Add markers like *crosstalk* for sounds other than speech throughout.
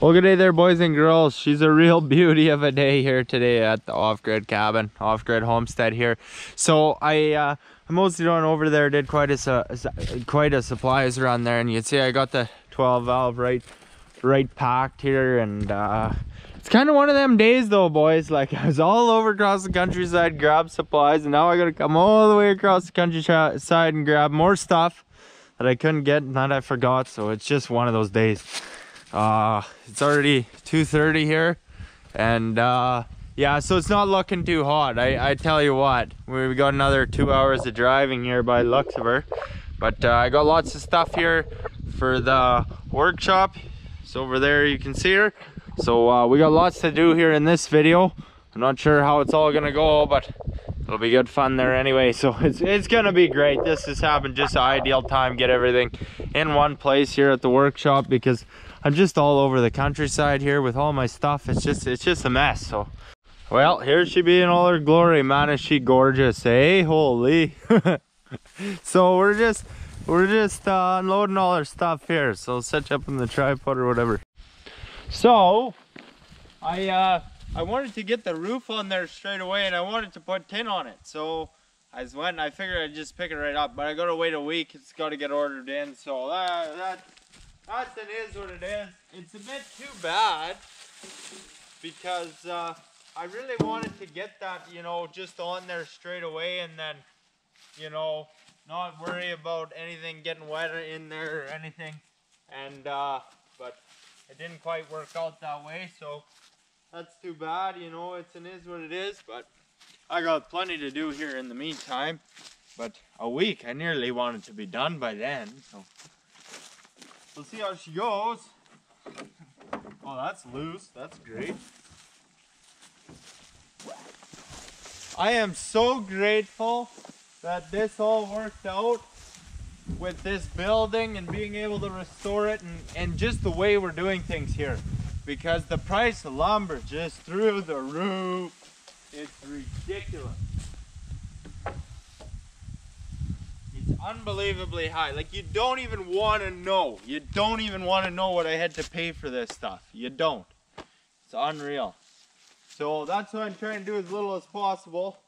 Well, good day there, boys and girls. She's a real beauty of a day here today at the off-grid cabin, off-grid homestead here. So I, uh, I mostly went over there, did quite a quite a supplies around there, and you can see I got the 12 valve right, right packed here, and uh, it's kind of one of them days though, boys. Like *laughs* I was all over across the countryside, grab supplies, and now I gotta come all the way across the countryside and grab more stuff that I couldn't get and that I forgot. So it's just one of those days uh it's already 2:30 here. And uh yeah so it's not looking too hot. I i tell you what we got another two hours of driving here by luxembourg. But uh, i got lots of stuff here for the workshop. It's over there you can see her. So uh, we got lots to do here in this video. I'm not sure how it's all gonna go but it'll be good fun there anyway. So *laughs* it's it's gonna be great. This has happened. Just ideal time get everything in one place here at the workshop because I'm just all over the countryside here with all my stuff. It's just it's just a mess. So well, here she be in all her glory, man. Is she gorgeous, eh? Holy. *laughs* so we're just we're just uh, unloading all our stuff here. So set you up in the tripod or whatever. So I uh I wanted to get the roof on there straight away and I wanted to put tin on it. So I went and I figured I'd just pick it right up, but I gotta wait a week. It's gotta get ordered in. So that that that is it is what it is. It's a bit too bad because uh, I really wanted to get that, you know, just on there straight away and then, you know, not worry about anything getting wet in there or anything. And, uh, but it didn't quite work out that way, so that's too bad, you know, it's an is what it is, but I got plenty to do here in the meantime. But a week, I nearly wanted to be done by then, so. We'll see how she goes. Oh, that's loose. That's great. I am so grateful that this all worked out with this building and being able to restore it and, and just the way we're doing things here. Because the price of lumber just through the roof. It's ridiculous. Unbelievably high. Like you don't even want to know. You don't even want to know what I had to pay for this stuff. You don't. It's unreal. So that's what I'm trying to do as little as possible.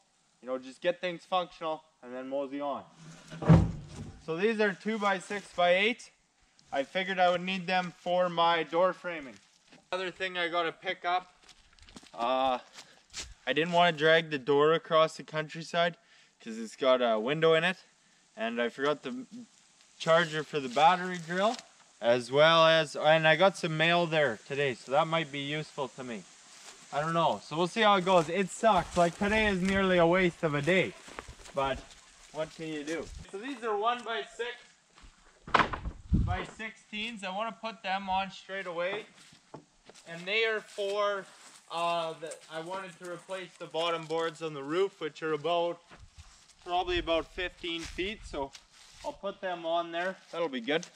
You know, just get things functional and then mosey on. So these are two by six by eight. I figured I would need them for my door framing. Other thing I got to pick up, uh, I didn't want to drag the door across the countryside because it's got a window in it and I forgot the charger for the battery drill as well as and I got some mail there today so that might be useful to me. I don't know so we'll see how it goes. It sucks like today is nearly a waste of a day but what can you do? So these are one by six by 16s I want to put them on straight away and they are for uh, the, I wanted to replace the bottom boards on the roof which are about probably about 15 feet, so I'll put them on there. That'll be good.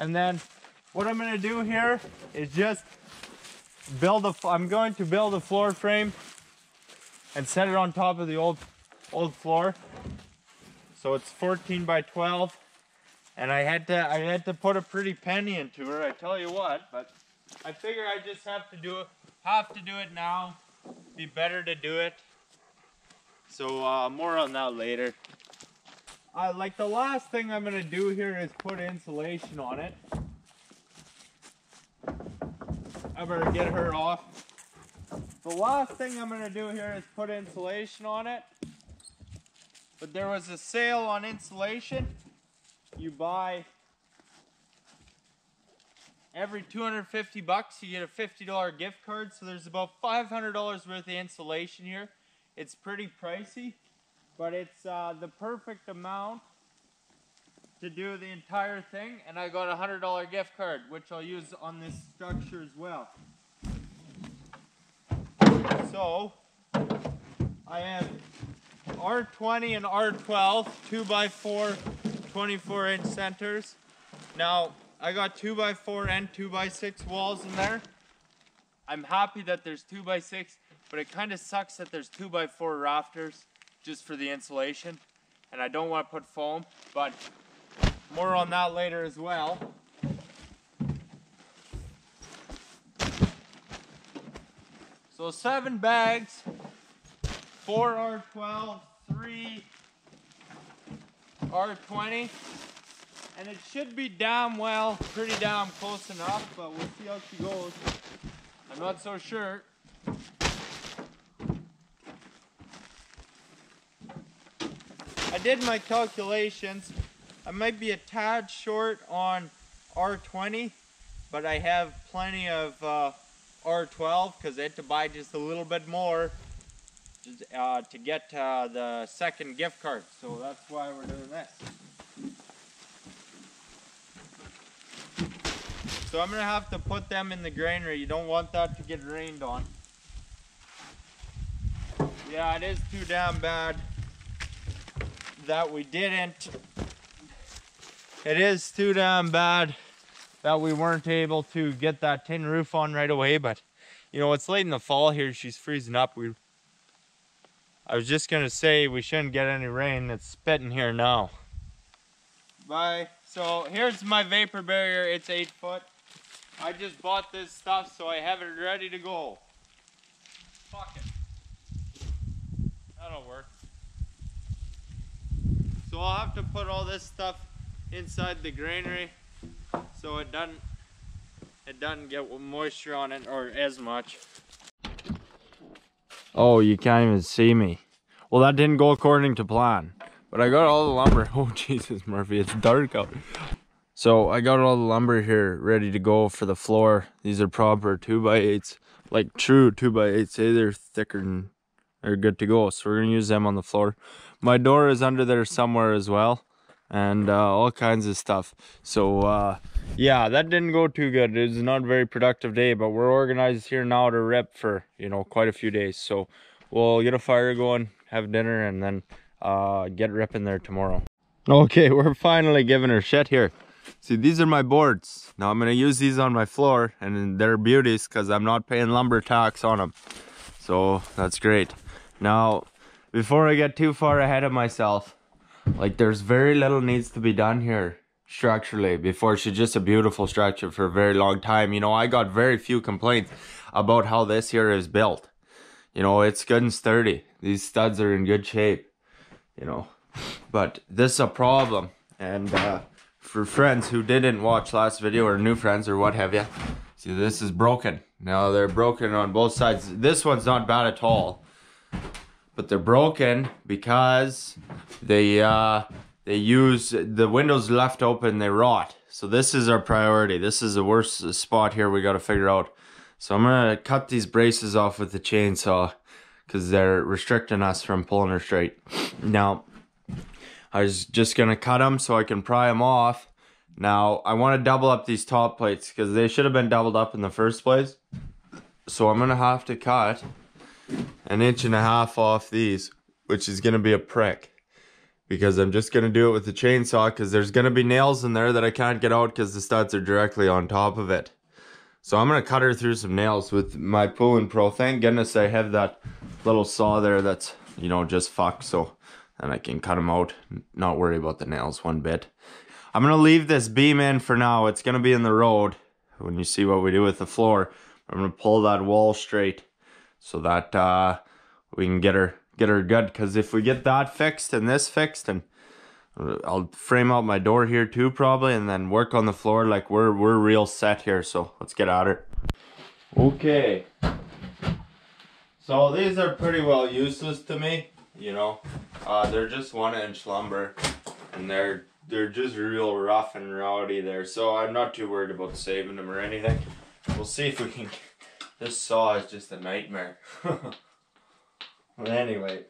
And then what I'm gonna do here is just build a, I'm going to build a floor frame and set it on top of the old, old floor. So it's 14 by 12. And I had to, I had to put a pretty penny into her, I tell you what, but I figure I just have to do it, have to do it now. Be better to do it so uh, more on that later. Uh, like the last thing I'm gonna do here is put insulation on it. I better get her off. The last thing I'm gonna do here is put insulation on it. But there was a sale on insulation. You buy every 250 bucks, you get a $50 gift card. So there's about $500 worth of insulation here. It's pretty pricey, but it's uh, the perfect amount to do the entire thing. And I got a $100 gift card, which I'll use on this structure as well. So, I have R20 and R12, 2x4, 24 inch centers. Now, I got 2x4 and 2x6 walls in there. I'm happy that there's 2x6 but it kind of sucks that there's 2 by 4 rafters just for the insulation. And I don't want to put foam, but more on that later as well. So seven bags, four R12, three R20, and it should be damn well, pretty damn close enough, but we'll see how she goes. I'm not so sure. I did my calculations. I might be a tad short on R20, but I have plenty of uh, R12 because I had to buy just a little bit more uh, to get uh, the second gift card. So that's why we're doing this. So I'm gonna have to put them in the granary. You don't want that to get rained on. Yeah, it is too damn bad that we didn't. It is too damn bad that we weren't able to get that tin roof on right away, but you know, it's late in the fall here. She's freezing up. We, I was just gonna say we shouldn't get any rain. It's spitting here now. Bye. So here's my vapor barrier. It's eight foot. I just bought this stuff so I have it ready to go. Fuck it. That'll work. So I'll have to put all this stuff inside the granary so it doesn't it doesn't get moisture on it or as much. Oh, you can't even see me. Well, that didn't go according to plan. But I got all the lumber. *laughs* Oh, Jesus, Murphy, it's dark out. So I got all the lumber here ready to go for the floor. These are proper 2x8s, like true 2x8s. Say they're thicker than they're good to go. So we're to use them on the floor. My door is under there somewhere as well and uh, all kinds of stuff. So uh, yeah, that didn't go too good. It was not a very productive day, but we're organized here now to rep for, you know, quite a few days. So we'll get a fire going, have dinner, and then uh, get ripping there tomorrow. Okay, *laughs* we're finally giving her shit here. See, these are my boards. Now I'm gonna use these on my floor and they're beauties because I'm not paying lumber tax on them. So that's great. Now, before I get too far ahead of myself, like there's very little needs to be done here structurally before she's just a beautiful structure for a very long time. You know, I got very few complaints about how this here is built. You know, it's good and sturdy. These studs are in good shape, you know. But this is a problem. And uh, for friends who didn't watch last video or new friends or what have you, see this is broken. Now they're broken on both sides. This one's not bad at all but they're broken because they uh, they use the windows left open they rot. So this is our priority. This is the worst spot here we got to figure out. So i'm gonna cut these braces off with the chainsaw because they're restricting us from pulling her straight. Now i was just gonna cut them so i can pry them off. Now i want to double up these top plates because they should have been doubled up in the first place. So i'm gonna have to cut an inch and a half off these, which is to be a prick. Because I'm just to do it with the chainsaw because there's to be nails in there that I can't get out because the studs are directly on top of it. So I'm to cut her through some nails with my Poulan Pro. Thank goodness I have that little saw there that's, you know, just fucked. So then I can cut them out, not worry about the nails one bit. I'm to leave this beam in for now. It's to be in the road when you see what we do with the floor. I'm to pull that wall straight so that uh, we can get her get her good. Because if we get that fixed and this fixed, and uh, I'll frame out my door here too probably, and then work on the floor. Like we're we're real set here. So let's get at it. Okay. So these are pretty well useless to me. You know, uh, they're just one inch lumber, and they're they're just real rough and rowdy there. So I'm not too worried about saving them or anything. We'll see if we can this saw is just a nightmare. *laughs* but anyway.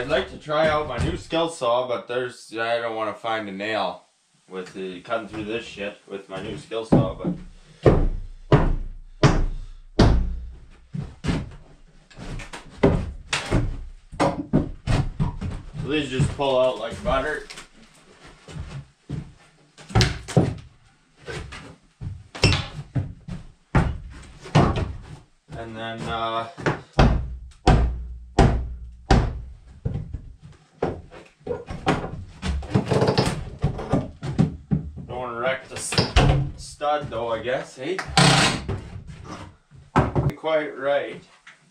I'd like to try out my new skill saw, but there's I don't want to find a nail. with the cutting through this shit with my new skill saw, but. These just pull out like butter. And then uh, don't want to wreck the stud though, I guess, eh? Quite right.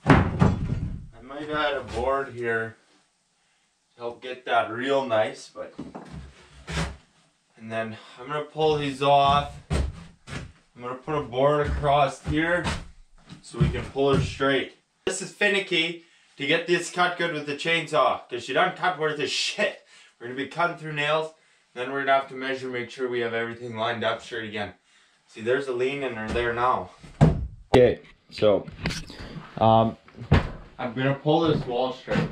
I might add a board here to help get that real nice, but and then I'm gonna pull these off. I'm gonna put a board across here so we can pull her straight. This is finicky to get this cut good with the chainsaw because she doesn't cut worth a shit. We're gonna be cutting through nails, then we're gonna have to measure, make sure we have everything lined up straight again. See, there's a lean in there now. Okay, so um, I'm gonna pull this wall straight.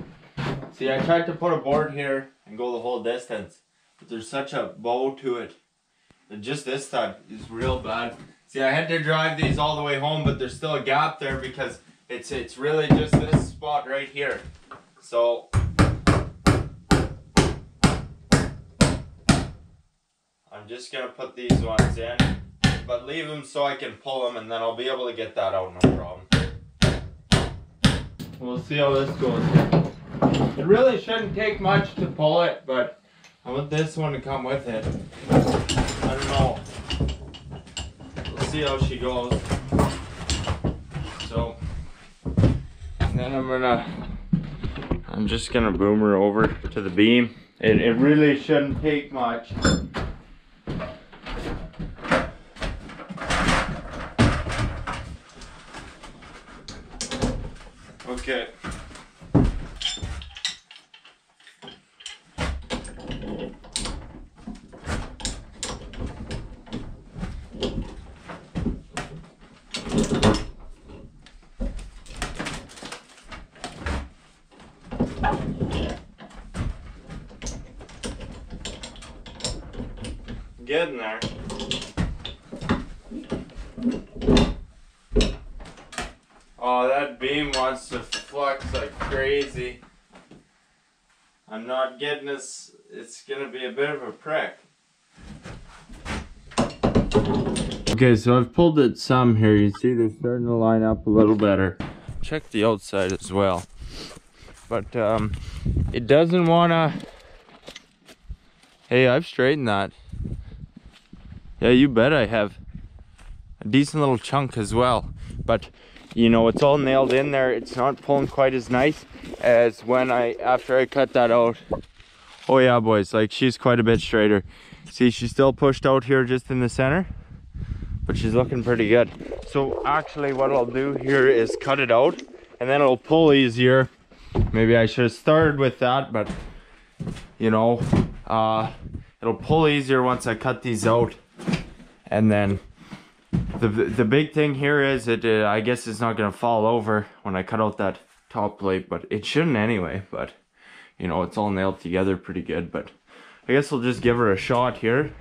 See, I tried to put a board here and go the whole distance, but there's such a bow to it. And just this side is real bad. See, I had to drive these all the way home, but there's still a gap there because it's it's really just this spot right here. So I'm just gonna put these ones in, but leave them so I can pull them, and then I'll be able to get that out no problem. We'll see how this goes. It really shouldn't take much to pull it, but I want this one to come with it. I don't know We'll see how she goes. So, then I'm gonna, I'm just gonna boom her over to the beam. It, it really shouldn't take much. Okay. Getting there. Oh, that beam wants to flex like crazy. I'm not getting this, it's gonna be a bit of a prick. Okay, so I've pulled it some here. You see they're starting to line up a little better. Check the outside as well. But um, it doesn't wanna, hey, I've straightened that. Yeah, you bet I have. A decent little chunk as well. But, you know, it's all nailed in there. It's not pulling quite as nice as when I, after I cut that out. Oh yeah, boys, like she's quite a bit straighter. See, she's still pushed out here just in the center, but she's looking pretty good. So actually what I'll do here is cut it out and then it'll pull easier. Maybe I should have started with that, but you know, uh, it'll pull easier once I cut these out. And then the the big thing here is it uh, I guess it's not gonna fall over when I cut out that top plate, but it shouldn't anyway. But you know it's all nailed together pretty good. But I guess we'll just give her a shot here.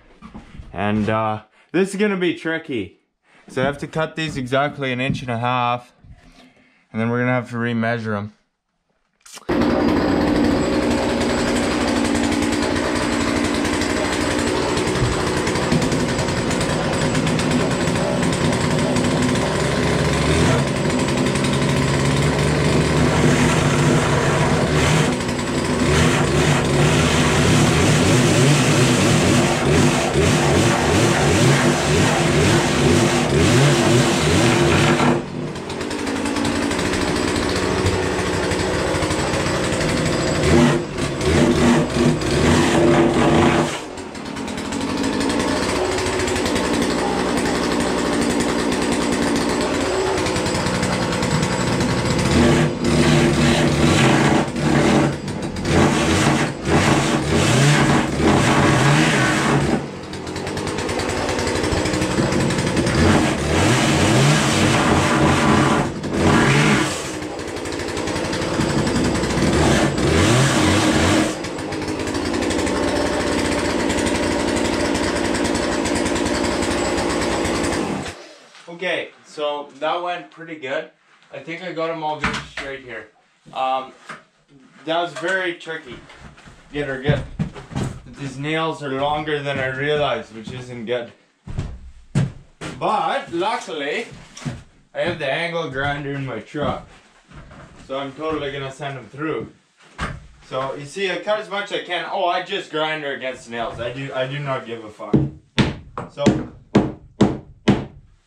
And uh, this is gonna be tricky. So I have to cut these exactly an inch and a half, and then we're gonna have to remeasure them. Pretty good. I think I got them all good straight here. Um, that was very tricky. Get her good. These nails are longer than I realized, which isn't good. But luckily, I have the angle grinder in my truck. So I'm totally gonna send them through. So you see, I cut as much as I can. Oh, I just grind her against nails. I do. I do not give a fuck. So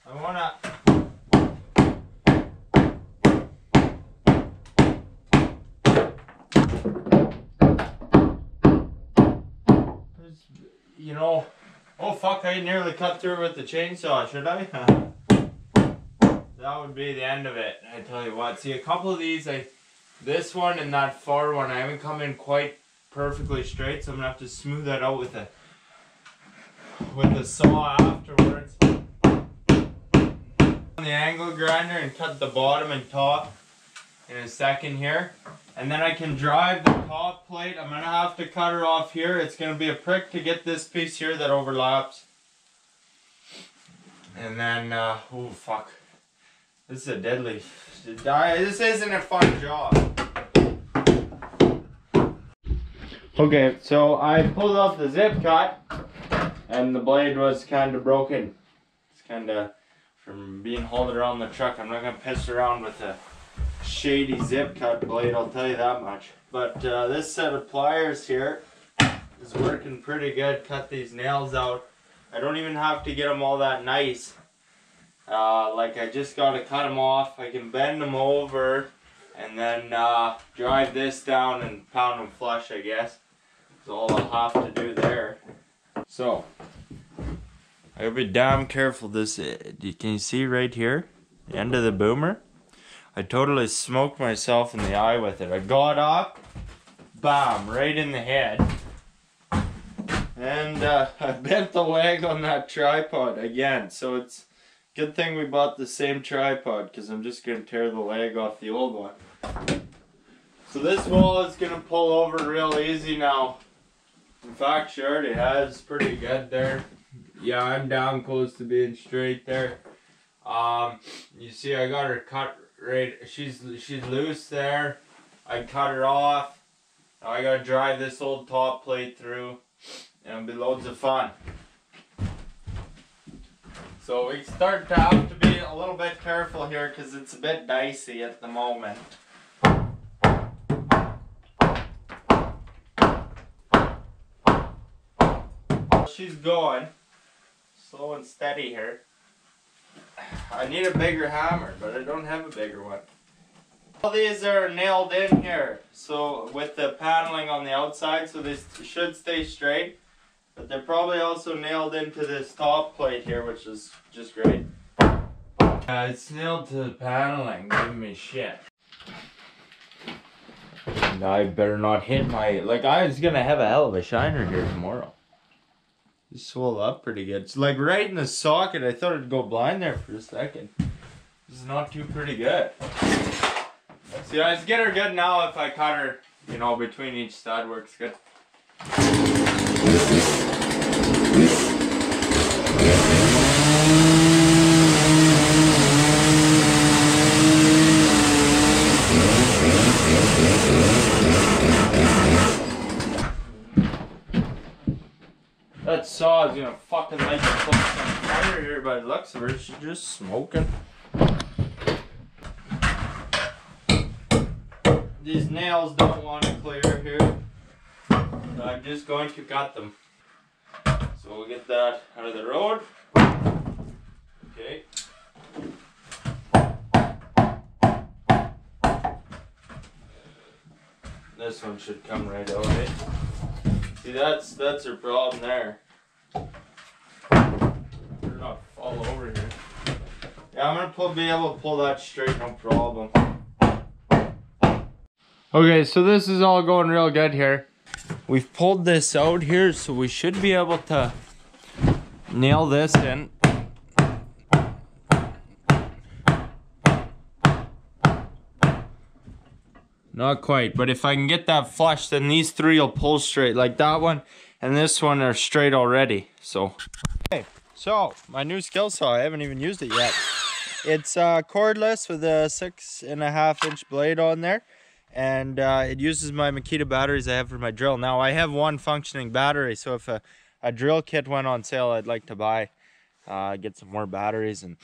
I wanna. You know, oh fuck! I nearly cut through with the chainsaw. Should I? *laughs* that would be the end of it. I tell you what. See, a couple of these, I, this one and that far one, I haven't come in quite perfectly straight, so I'm gonna have to smooth that out with a with the saw afterwards. On the angle grinder and cut the bottom and top in a second here. And then I can drive the top plate. I'm gonna have to cut her off here. It's gonna be a prick to get this piece here that overlaps. And then, uh, oh fuck. This is a deadly, this isn't a fun job. Okay, so I pulled off the zip cut and the blade was kind of broken. It's kind of from being hauled around the truck. I'm not gonna piss around with a shady zip cut blade, I'll tell you that much. But uh, this set of pliers here is working pretty good. Cut these nails out. I don't even have to get them all that nice. Uh, like I just got to cut them off. I can bend them over and then uh, drive this down and pound them flush, I guess. That's all I'll have to do there. So, I gotta be damn careful. This, uh, can you see right here? The end of the boomer? I totally smoked myself in the eye with it. I got up, bam, right in the head. And uh, *laughs* I bent the leg on that tripod again. So it's good thing we bought the same tripod because I'm just going to tear the leg off the old one. So this wall is going to pull over real easy now. In fact, she already has pretty good there. Yeah, I'm down close to being straight there. Um, you see I got her cut right, she's she's loose there. I cut her off. Now I gotta drive this old top plate through and it'll be loads of fun. So we start to have to be a little bit careful here because it's a bit dicey at the moment. She's going slow and steady here. I need a bigger hammer, but I don't have a bigger one. All these are nailed in here, so with the paneling on the outside, so they should stay straight. But they're probably also nailed into this top plate here, which is just great. Uh, it's nailed to the paneling, give me shit. I better not hit my, like I was gonna have a hell of a shiner here tomorrow. Swelled up pretty good. It's like right in the socket. I thought it'd go blind there for a second. This is not too pretty good. See, I just get her good now if I cut her, you know, between each stud works good. That saw is gonna fucking light the place on fire here by the looks of her. She's just smoking. These nails don't want to clear here. So I'm just going to cut them. So we'll get that out of the road. Okay. This one should come right out, eh? See, that's that's her problem there. Better not fall over here. Yeah, I'm gonna pull, be able to pull that straight, no problem. Okay, so this is all going real good here. We've pulled this out here, so we should be able to nail this in. Not quite, but if I can get that flush, then these three will pull straight. Like that one and this one are straight already, so. Okay, so my new skill saw, I haven't even used it yet. It's uh, cordless with a six and a half inch blade on there. And uh, it uses my Makita batteries I have for my drill. Now I have one functioning battery, so if a, a drill kit went on sale, I'd like to buy, uh, get some more batteries and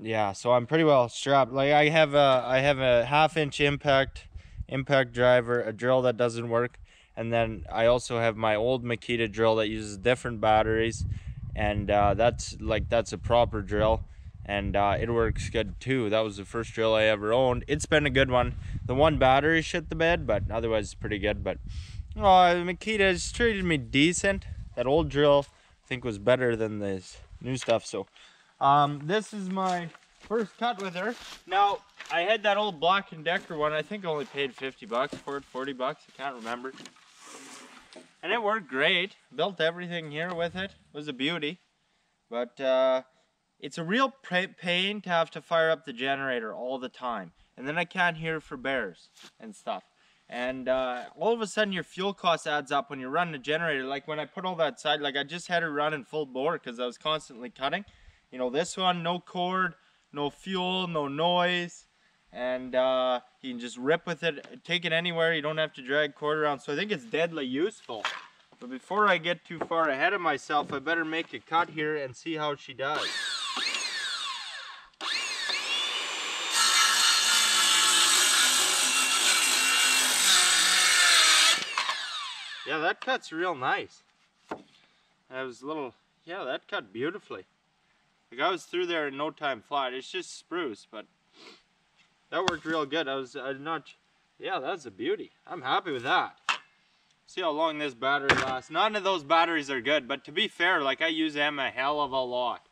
yeah, so I'm pretty well strapped. Like I have a, I have a half inch impact, impact driver, a drill that doesn't work. And then I also have my old Makita drill that uses different batteries. And uh, that's like, that's a proper drill. And uh, it works good too. That was the first drill I ever owned. It's been a good one. The one battery shit the bed, but otherwise it's pretty good. But oh, Makita has treated me decent. That old drill I think was better than this new stuff. So um, this is my first cut with her. Now, I had that old Black & Decker one. I think I only paid 50 bucks for it, 40 bucks. I can't remember. And it worked great. Built everything here with it. It was a beauty. But uh, it's a real pain to have to fire up the generator all the time. And then I can't hear for bears and stuff. And uh, all of a sudden your fuel cost adds up when you're running a generator. Like when I put all that side, like I just had it running full bore because I was constantly cutting. You know, this one, no cord, no fuel, no noise. And uh, you can just rip with it, take it anywhere. You don't have to drag cord around. So I think it's deadly useful. But before I get too far ahead of myself, I better make a cut here and see how she does. Yeah, that cut's real nice. That was a little, yeah, that cut beautifully. Like I was through there in no time flat. It's just spruce, but that worked real good. I was uh, not, yeah, that's a beauty. I'm happy with that. See how long this battery lasts. None of those batteries are good, but to be fair, like I use them a hell of a lot.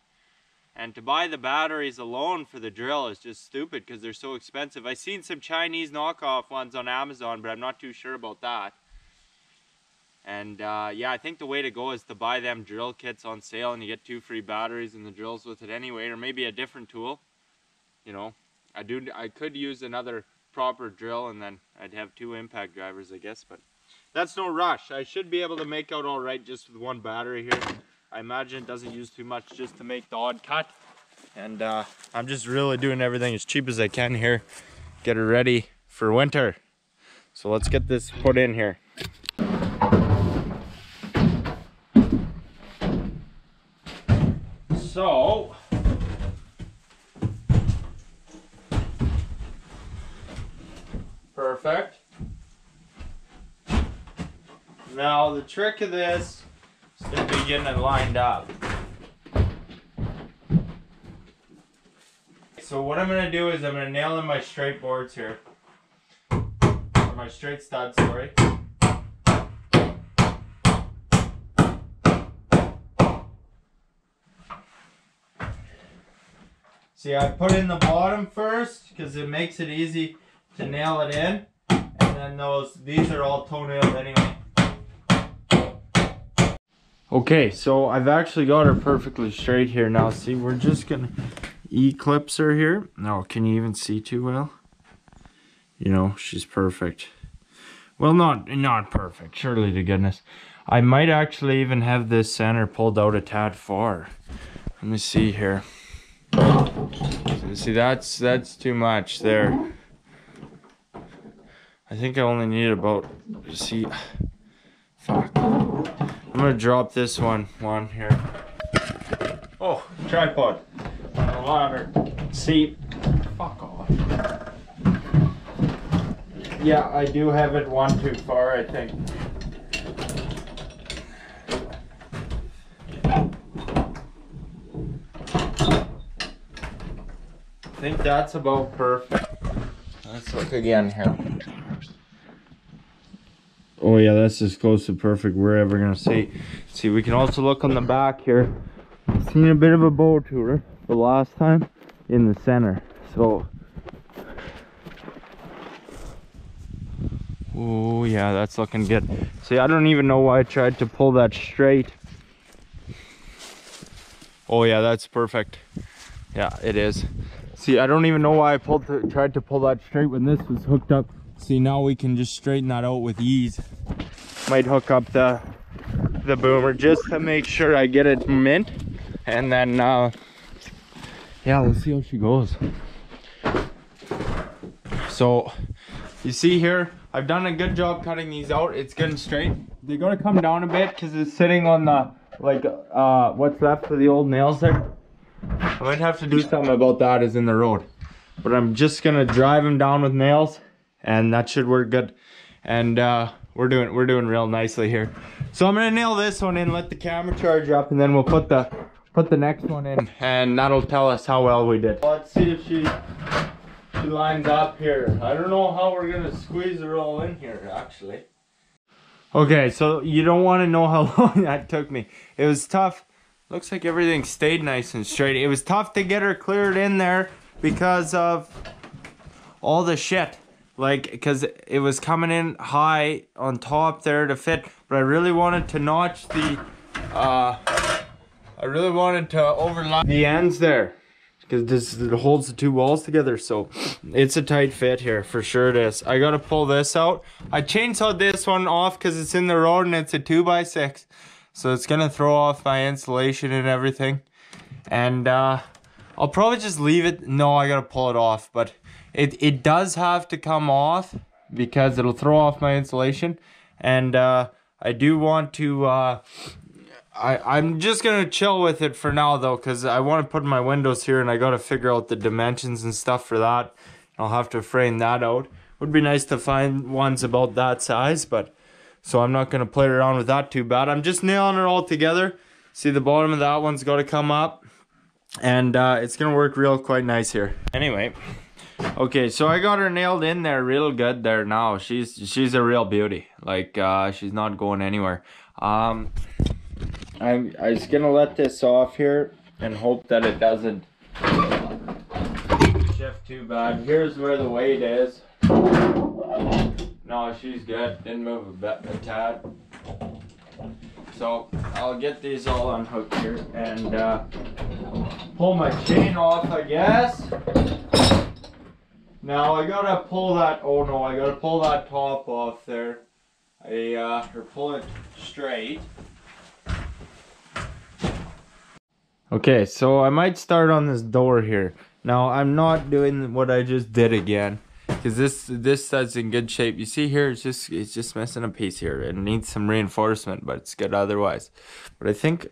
And to buy the batteries alone for the drill is just stupid because they're so expensive. I've seen some Chinese knockoff ones on Amazon, but I'm not too sure about that. And uh, yeah, I think the way to go is to buy them drill kits on sale and you get two free batteries and the drills with it anyway, or maybe a different tool. You know, I do. I could use another proper drill and then I'd have two impact drivers, I guess, but that's no rush. I should be able to make out all right just with one battery here. I imagine it doesn't use too much just to make the odd cut. And uh, I'm just really doing everything as cheap as I can here. Get it ready for winter. So let's get this put in here. Perfect. Now the trick of this is to be getting it lined up. So what I'm going to do is I'm going to nail in my straight boards here. Or my straight studs, sorry. See, I put in the bottom first because it makes it easy to nail it in. Those, these are all toenails anyway. Okay, so I've actually got her perfectly straight here now. See, we're just gonna eclipse her here. No, can you even see too well? You know, she's perfect. Well, not not perfect, surely to goodness. I might actually even have this center pulled out a tad far. Let me see here. See, that's that's too much there. I think I only need about, see, fuck. I'm gonna drop this one, one here. Oh, tripod. A ladder. See, fuck off. Yeah, I do have it one too far, I think. I think that's about perfect. Let's look again here. Oh yeah, that's as close to perfect we're ever gonna see. See, we can also look on the back here. Seen a bit of a bow to her the last time in the center. So, oh yeah, that's looking good. See, I don't even know why I tried to pull that straight. Oh yeah, that's perfect. Yeah, it is. See, I don't even know why I pulled to, tried to pull that straight when this was hooked up. See, now we can just straighten that out with ease. Might hook up the the boomer just to make sure I get it mint. And then, uh, yeah, let's see how she goes. So, you see here, I've done a good job cutting these out. It's getting straight. They gotta come down a bit because it's sitting on the, like, uh, what's left of the old nails there. I might have to do something about that is in the road. But I'm just gonna drive them down with nails and that should work good. And uh, we're doing we're doing real nicely here. So I'm gonna nail this one in, let the camera charge up, and then we'll put the put the next one in, and that'll tell us how well we did. Let's see if she she lines up here. I don't know how we're gonna squeeze her all in here actually. Okay, so you don't want to know how *laughs* long that took me. It was tough. Looks like everything stayed nice and straight. It was tough to get her cleared in there because of all the shit like because it was coming in high on top there to fit but I really wanted to notch the uh I really wanted to overlap the ends there because this it holds the two walls together. So it's a tight fit here for sure it is. I gotta pull this out. I chainsawed this one off because it's in the road and it's a 2 by 6 so it's gonna throw off my insulation and everything. And uh I'll probably just leave it. No I gotta pull it off but it, it does have to come off because it'll throw off my insulation. And uh, I do want to, uh, I, I'm just going to chill with it for now though because I want to put my windows here and I got to figure out the dimensions and stuff for that. I'll have to frame that out. Would be nice to find ones about that size, but so I'm not going to play around with that too bad. I'm just nailing it all together. See the bottom of that one's got to come up and uh, it's going to work real quite nice here. Anyway, Okay, so I got her nailed in there real good there now. She's she's a real beauty. Like uh, she's not going anywhere. Um, I'm I was gonna let this off here and hope that it doesn't shift too bad. Here's where the weight is. No, she's good. Didn't move a bit, a tad. So I'll get these all unhooked here and uh, pull my chain off, I guess. Now I gotta pull that, oh no, I gotta pull that top off there. I, uh, or pull it straight. Okay, so I might start on this door here. Now I'm not doing what I just did again. Cause this this side's in good shape. You see here, it's just it's just missing a piece here. It needs some reinforcement, but it's good otherwise. But I think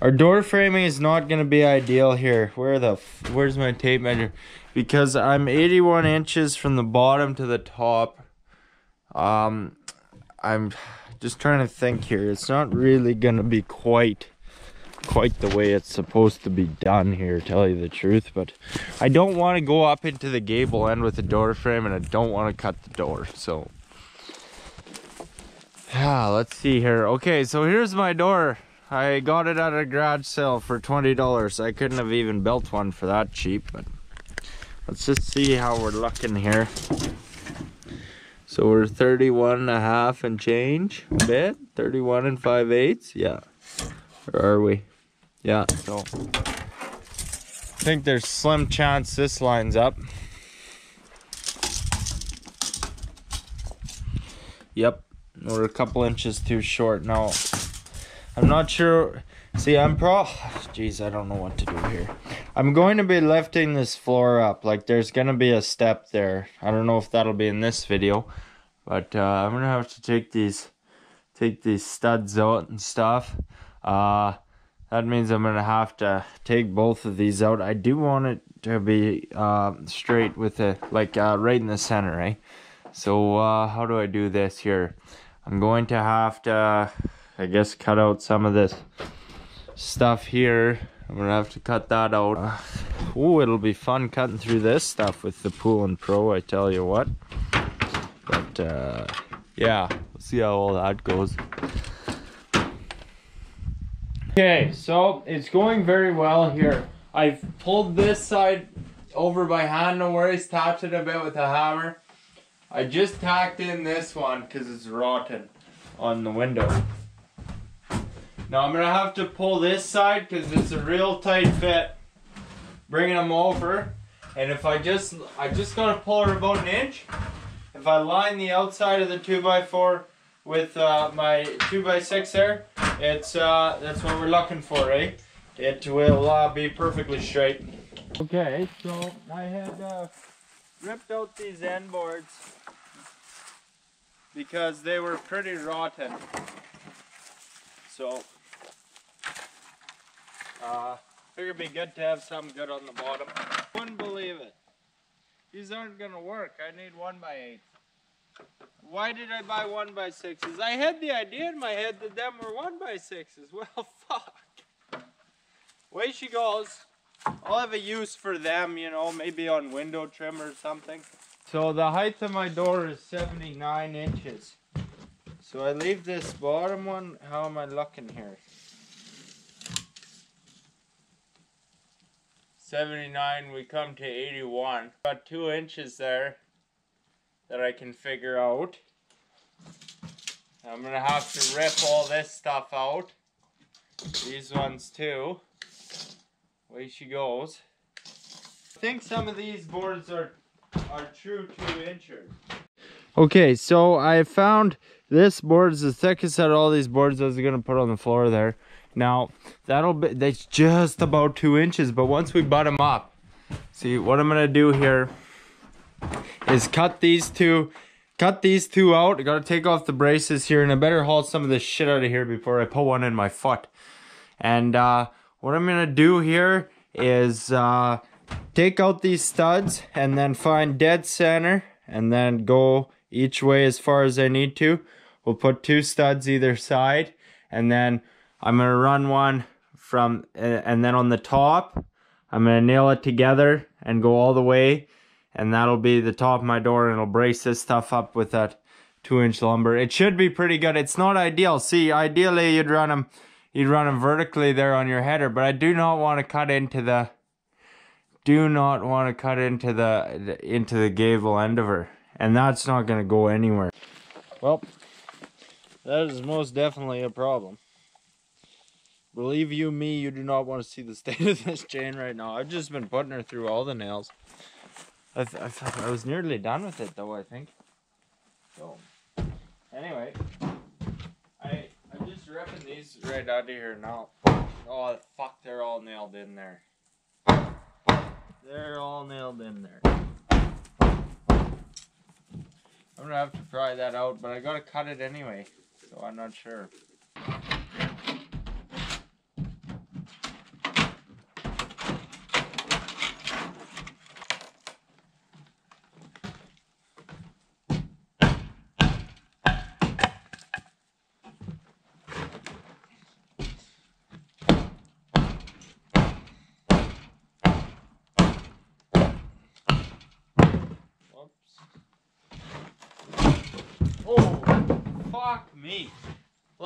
our door framing is not gonna be ideal here. Where the where's my tape measure? because I'm 81 inches from the bottom to the top. Um, I'm just trying to think here. It's not really gonna be quite quite the way it's supposed to be done here tell you the truth but I don't want to go up into the gable end with the door frame and I don't want to cut the door so yeah let's see here okay so here's my door I got it at a garage sale for $20 I couldn't have even built one for that cheap but Let's just see how we're looking here. So we're 31 and a half and change a bit. 31 and 5 eighths. Yeah. Where are we? Yeah, so I think there's slim chance this lines up. Yep, we're a couple inches too short now. I'm not sure See, I'm pro. Jeez, I don't know what to do here. I'm going to be lifting this floor up. Like, there's going to be a step there. I don't know if that'll be in this video. But uh, I'm going to have to take these take these studs out and stuff. Uh, that means I'm going to have to take both of these out. I do want it to be uh, straight with it, like uh, right in the center, right? So uh, how do I do this here? I'm going to have to, I guess, cut out some of this stuff here. I'm gonna have to cut that out. Uh, oh, it'll be fun cutting through this stuff with the Poulan Pro, I tell you what. But uh, yeah, we'll see how all that goes. Okay, so it's going very well here. I've pulled this side over by hand, no worries, tapped it a bit with a hammer. I just tacked in this one because it's rotten on the window. Now I'm gonna have to pull this side because it's a real tight fit. Bringing them over. And if I just, I just gotta pull her about an inch. If I line the outside of the 2x4 with uh, my 2x6 there, it's, uh, that's what we're looking for, right? it will uh, be perfectly straight. Okay, so I had uh, ripped out these end boards because they were pretty rotten. So, uh, figured it'd be good to have something good on the bottom. Wouldn't believe it. These aren't gonna work. I need one by eight. Why did I buy one by sixes? I had the idea in my head that them were one by sixes. *laughs* Well, fuck. Way she goes. I'll have a use for them, you know, maybe on window trim or something. So the height of my door is 79 inches. So I leave this bottom one, how am I looking here? 79, we come to 81. Got two inches there that I can figure out. I'm gonna have to rip all this stuff out. These ones too. Way she goes. I think some of these boards are are true two inches. Okay, so I found this board is the thickest out of all these boards I was gonna put on the floor there. Now that'll be that's just about two inches, but once we butt them up, see what I'm gonna do here is cut these two cut these two out. I gotta take off the braces here and I better haul some of this shit out of here before I put one in my foot. And uh, what I'm gonna do here is uh, take out these studs and then find dead center and then go each way as far as I need to. We'll put two studs either side and then I'm gonna run one from and then on the top I'm gonna nail it together and go all the way and that'll be the top of my door and it'll brace this stuff up with that two inch lumber. It should be pretty good. It's not ideal. See, ideally you'd run them, you'd run them vertically there on your header, but I do not want to cut into the, do not want to cut into the, into the gable end of her. And that's not going to go anywhere. Well, that is most definitely a problem. Believe you me, you do not want to see the state of this chain right now. I've just been putting her through all the nails. I, I, I was nearly done with it though, I think. So, anyway, I, I'm just ripping these right out of here now. Oh, fuck, they're all nailed in there. They're all nailed in there. I'm gonna have to pry that out, but I gotta cut it anyway, so I'm not sure. fuck me.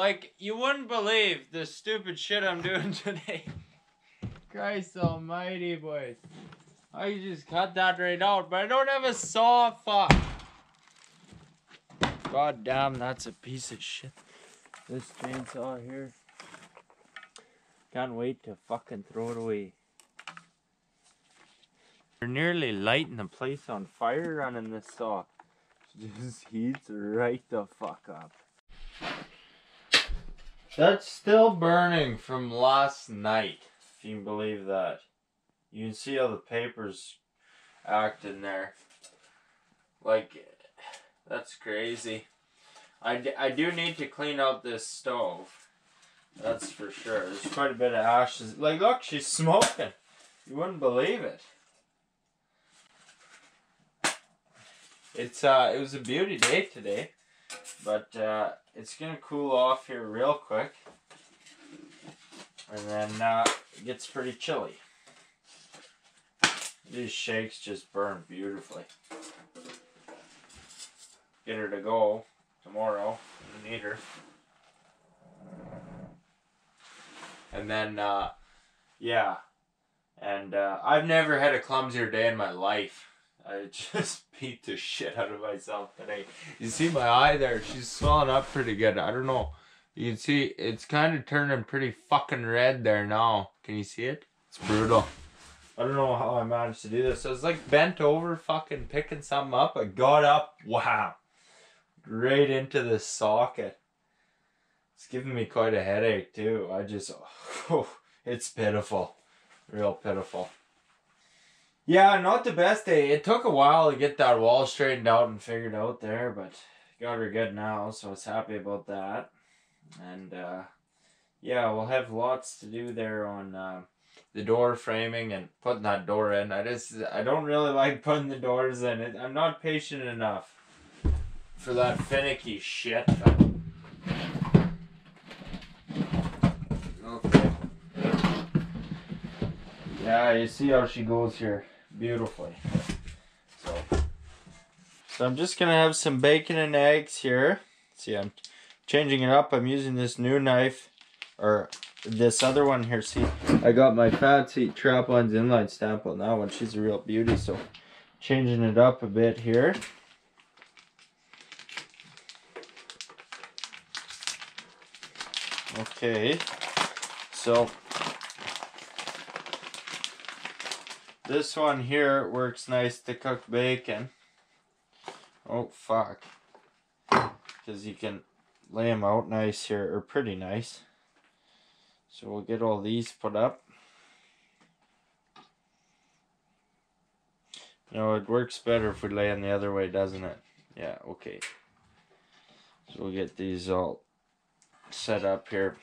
Like, you wouldn't believe the stupid shit I'm doing *laughs* today. Christ almighty, boys. I just cut that right out, but I don't have a saw, fuck. God damn, that's a piece of shit. This chainsaw here. Can't wait to fucking throw it away. You're nearly lighting the place on fire running this saw. *laughs* Just heats right the fuck up. That's still burning from last night, if you can believe that. You can see how the papers act in there. Like, that's crazy. I, I do need to clean out this stove. That's for sure. There's quite a bit of ashes. Like, look, she's smoking. You wouldn't believe it. It's uh, it was a beauty day today, but uh, it's gonna cool off here real quick, and then uh, it gets pretty chilly. These shakes just burn beautifully. Get her to go tomorrow. I need her. And then, uh, yeah. And uh, I've never had a clumsier day in my life. I just *laughs* beat the shit out of myself today. You see my eye there? She's swelling up pretty good. I don't know. You can see it's kind of turning pretty fucking red there now. Can you see it? It's brutal. I don't know how I managed to do this. I was like bent over fucking picking something up. I got up. Wow. Right into the socket. It's giving me quite a headache too. I just, *laughs* oh, It's pitiful. Real pitiful. Yeah, not the best day. It took a while to get that wall straightened out and figured out there, but got her good now, so I was happy about that. And uh, yeah, we'll have lots to do there on uh, the door framing and putting that door in. I just I don't really like *laughs* putting the doors in. It, I'm not patient enough for that finicky shit. Okay. Yeah, you see how she goes here beautifully. So, so I'm just gonna have some bacon and eggs here. See, I'm changing it up. I'm using this new knife, or this other one here. See, I got my fancy Traplines inline stamp on that one. She's a real beauty. So, changing it up a bit here. Okay, so this one here works nice to cook bacon. Oh fuck, because you can lay them out nice here, or pretty nice. So we'll get all these put up. No, it works better if we lay them the other way, doesn't it? Yeah, okay. So we'll get these all set up here.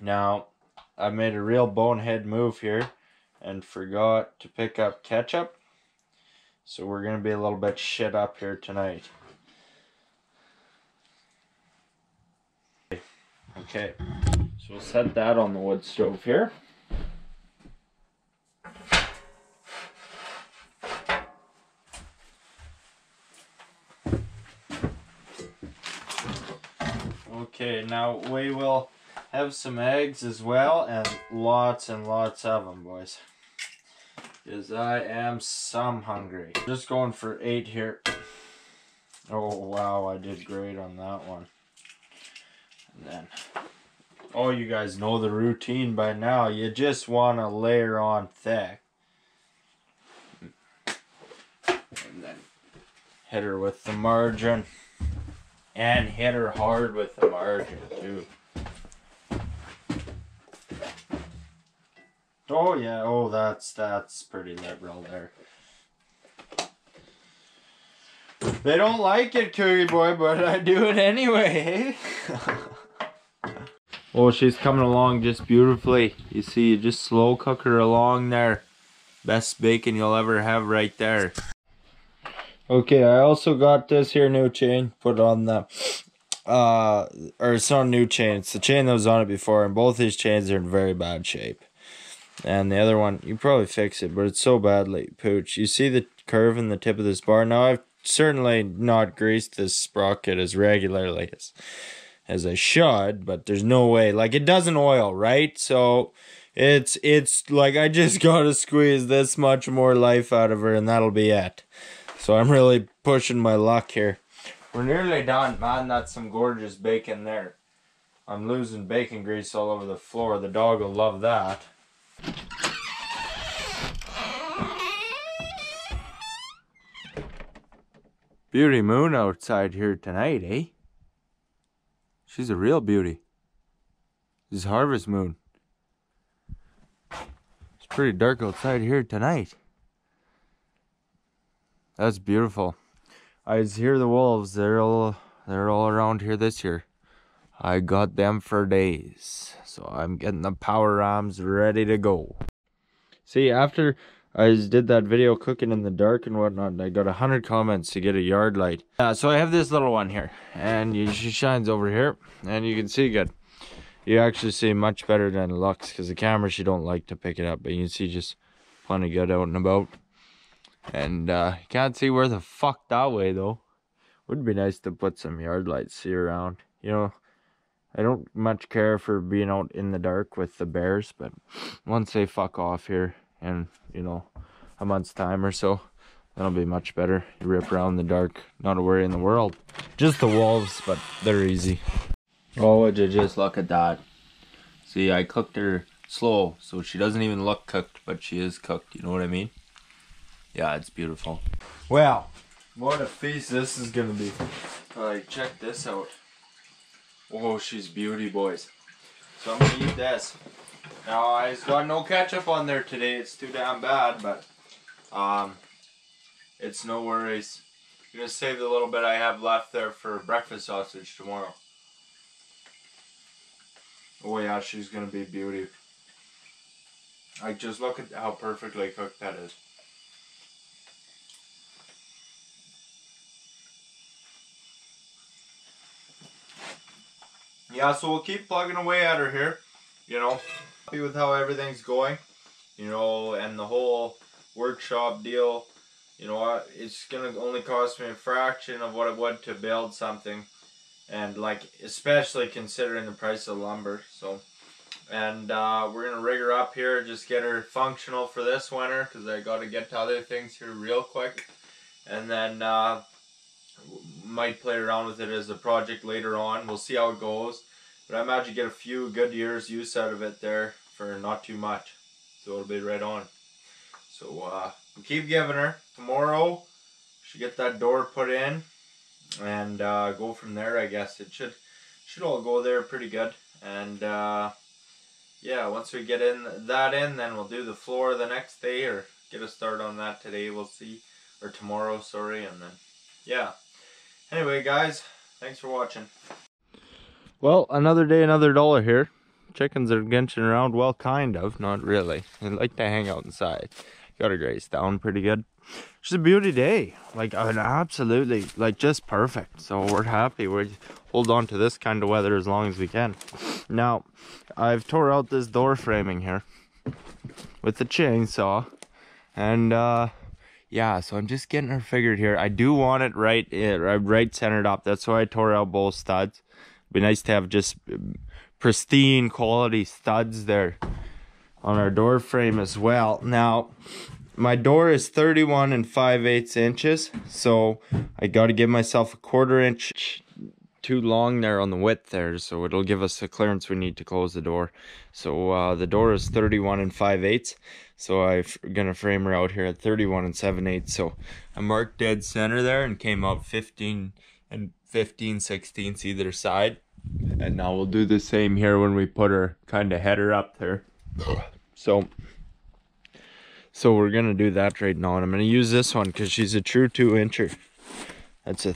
Now, I made a real bonehead move here and forgot to pick up ketchup. So we're going to be a little bit shit up here tonight. Okay, so we'll set that on the wood stove here. Okay, now we will have some eggs as well and lots and lots of them, boys. Because I am some hungry. Just going for eight here. Oh, wow, I did great on that one. And then, oh, you guys know the routine by now. You just want to layer on thick. And then hit her with the margin. And hit her hard with the margin, too. Oh yeah, oh that's that's pretty liberal there. They don't like it, Cookie Boy, but I do it anyway. *laughs* oh, she's coming along just beautifully. You see, you just slow cook her along there. Best bacon you'll ever have right there. Okay, I also got this here new chain put on the uh or it's not a new chain, it's the chain that was on it before, and both these chains are in very bad shape. And the other one, you probably fix it, but it's so badly pooch. You see the curve in the tip of this bar? Now, I've certainly not greased this sprocket as regularly as, as I should, but there's no way. Like, it doesn't oil, right? So, it's, it's like I just *laughs* gotta squeeze this much more life out of her, and that'll be it. So, I'm really pushing my luck here. We're nearly done, man. That's some gorgeous bacon there. I'm losing bacon grease all over the floor. The dog will love that. Beauty moon outside here tonight, eh? She's a real beauty. This is harvest moon. It's pretty dark outside here tonight. That's beautiful. I hear the wolves. They're all they're all around here this year. I got them for days. So I'm getting the power arms ready to go. See, after I did that video cooking in the dark and whatnot, I got a hundred comments to get a yard light. Uh, so I have this little one here, and she shines over here, and you can see good. You actually see much better than Lux, because the camera, she don't like to pick it up, but you can see just plenty good out and about. And uh, you can't see where the fuck that way, though. Would be nice to put some yard lights here around. You know, I don't much care for being out in the dark with the bears, but once they fuck off here and, you know, a month's time or so, that'll be much better. You rip around in the dark, not a worry in the world. Just the wolves, but they're easy. Oh, would you just look at that? See, I cooked her slow, so she doesn't even look cooked, but she is cooked, you know what I mean? Yeah, it's beautiful. Well, what a feast this is gonna be. Like, check this out. Oh, she's beauty, boys. So I'm gonna eat this. Now I got no ketchup on there today. It's too damn bad, but um, it's no worries. I'm gonna save the little bit I have left there for breakfast sausage tomorrow. Oh yeah, she's gonna be beauty. Like just look at how perfectly cooked that is. Yeah, so we'll keep plugging away at her here. You know, happy with how everything's going. You know, and the whole workshop deal. You know? It's gonna only cost me a fraction of what it would to build something, and like especially considering the price of lumber. So, and uh, we're gonna rig her up here, just get her functional for this winter, cause I got to get to other things here real quick, and then. Uh, might play around with it as a project later on. We'll see how it goes. But I imagine get a few good years use out of it there for not too much. So it'll be right on. So uh, we keep giving her. Tomorrow, she get that door put in and uh, go from there. I guess it should should all go there pretty good. And uh, yeah, once we get in that in, then we'll do the floor the next day or get a start on that today. We'll see or tomorrow. Sorry, and then yeah. Anyway, guys, thanks for watching. Well, another day, another dollar here. Chickens are ginching around, well, kind of, not really. They like to hang out inside. Got her grace down pretty good. It's a beauty day, like an absolutely, like just perfect. So we're happy. We hold on to this kind of weather as long as we can. Now, I've tore out this door framing here with the chainsaw, and uh, yeah, so I'm just getting her figured here. I do want it right, eh, right centered up. That's why I tore out both studs. Be nice to have just pristine quality studs there on our door frame as well. Now, my door is 31 and 5 eighths inches, so I got to give myself a quarter inch too long there on the width there, so it'll give us the clearance we need to close the door. So uh, the door is 31 and 5 eighths. So I'm gonna frame her out here at 31 and 7 8 So I marked dead center there and came up 15 and 15 16ths either side. And now we'll do the same here when we put her kind of header up there. So so we're gonna do that right now. And I'm gonna use this one because she's a true two incher. That's a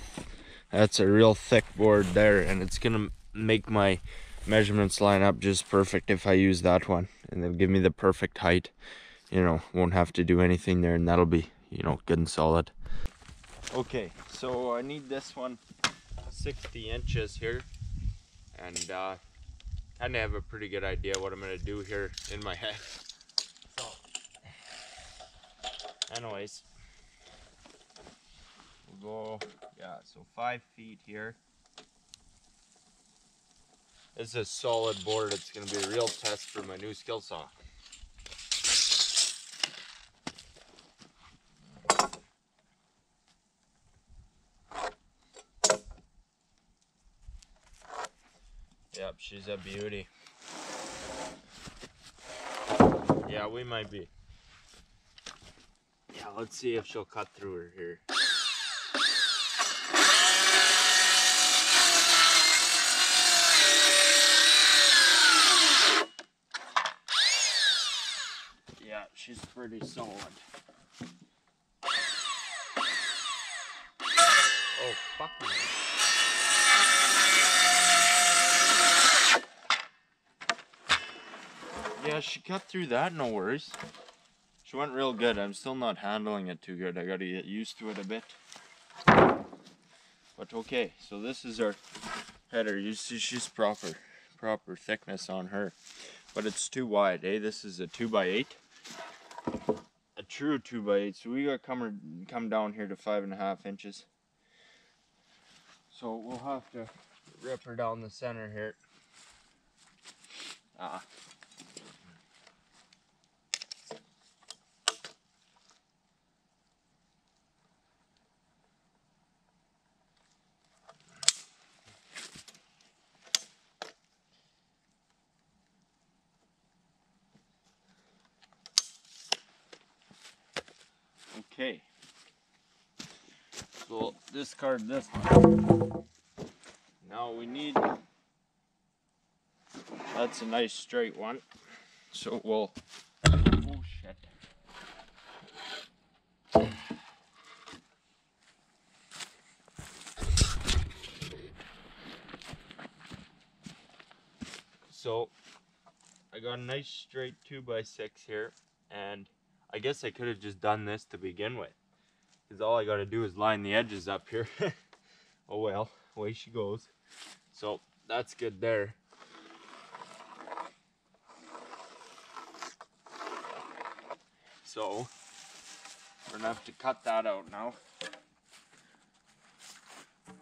that's a real thick board there and it's gonna make my measurements line up just perfect if I use that one and it'll give me the perfect height you know, won't have to do anything there and that'll be, you know, good and solid. Okay, so I need this one 60 inches here and uh, kind of have a pretty good idea what I'm to do here in my head. So, anyways, go, yeah, so five feet here. This is a solid board. It's going to be a real test for my new skill saw. Yep, she's a beauty. Yeah, we might be. Yeah, let's see if she'll cut through her here. She's pretty solid. Oh, fuck me. Yeah, she cut through that, no worries. She went real good. I'm still not handling it too good. I gotta get used to it a bit. But okay, so this is our header. You see she's proper, proper thickness on her. But it's too wide, eh? This is a 2 by 8 A true 2 by 8 So we gotta come, come down here to five and a half inches. So we'll have to rip her down the center here. Ah, Okay. So discard this one. Now we need That's a nice straight one. So we'll. Oh shit. So I got a nice straight 2x6 here and I guess I could have just done this to begin with because all I got to do is line the edges up here. *laughs* oh well, away she goes. So that's good there. So we're gonna have to cut that out now.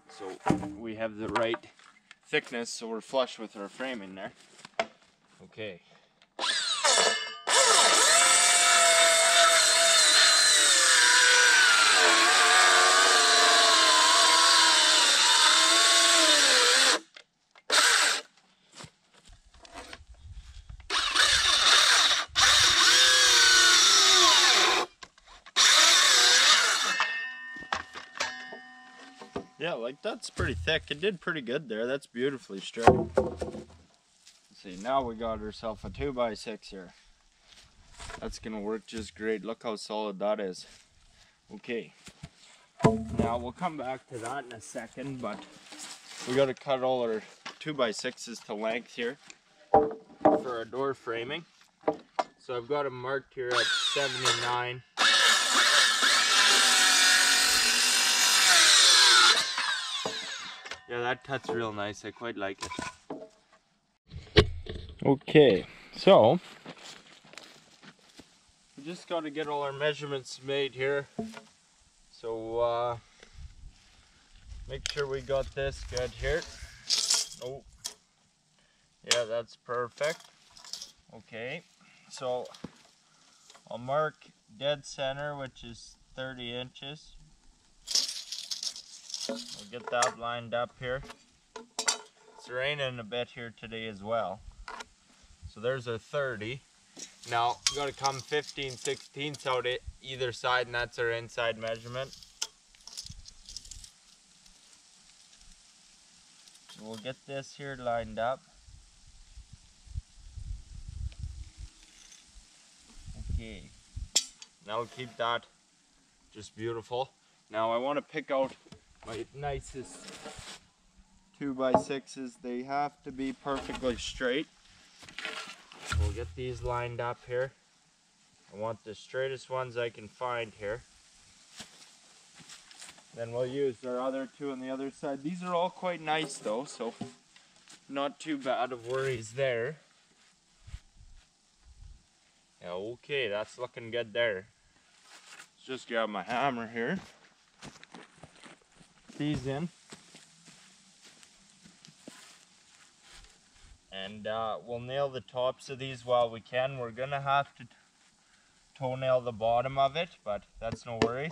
So we have the right thickness so we're flush with our framing there. Okay. Like that's pretty thick. It did pretty good there. That's beautifully straight. see, now we got ourselves a 2x6 here. That's gonna work just great. Look how solid that is. Okay. Now we'll come back to that in a second, but we gotta cut all our 2x6s to length here for our door framing. So I've got them marked here at 79. Yeah, that cuts real nice. I quite like it. Okay, so we just got to get all our measurements made here. So uh, make sure we got this good here. Oh, yeah, that's perfect. Okay, so I'll mark dead center, which is 30 inches. We'll get that lined up here. It's raining a bit here today as well. So there's a 30. Now, we got to come 15 16ths out it either side, and that's our inside measurement. So we'll get this here lined up. Okay. Now we'll keep that just beautiful. Now I want to pick out my nicest two by sixes. They have to be perfectly straight. We'll get these lined up here. I want the straightest ones I can find here. Then we'll use our other two on the other side. These are all quite nice though, so not too bad of worries there. Yeah, okay, that's looking good there. Let's just grab my hammer here these in. And uh, we'll nail the tops of these while we can. We're gonna have to toenail the bottom of it, but that's no worry.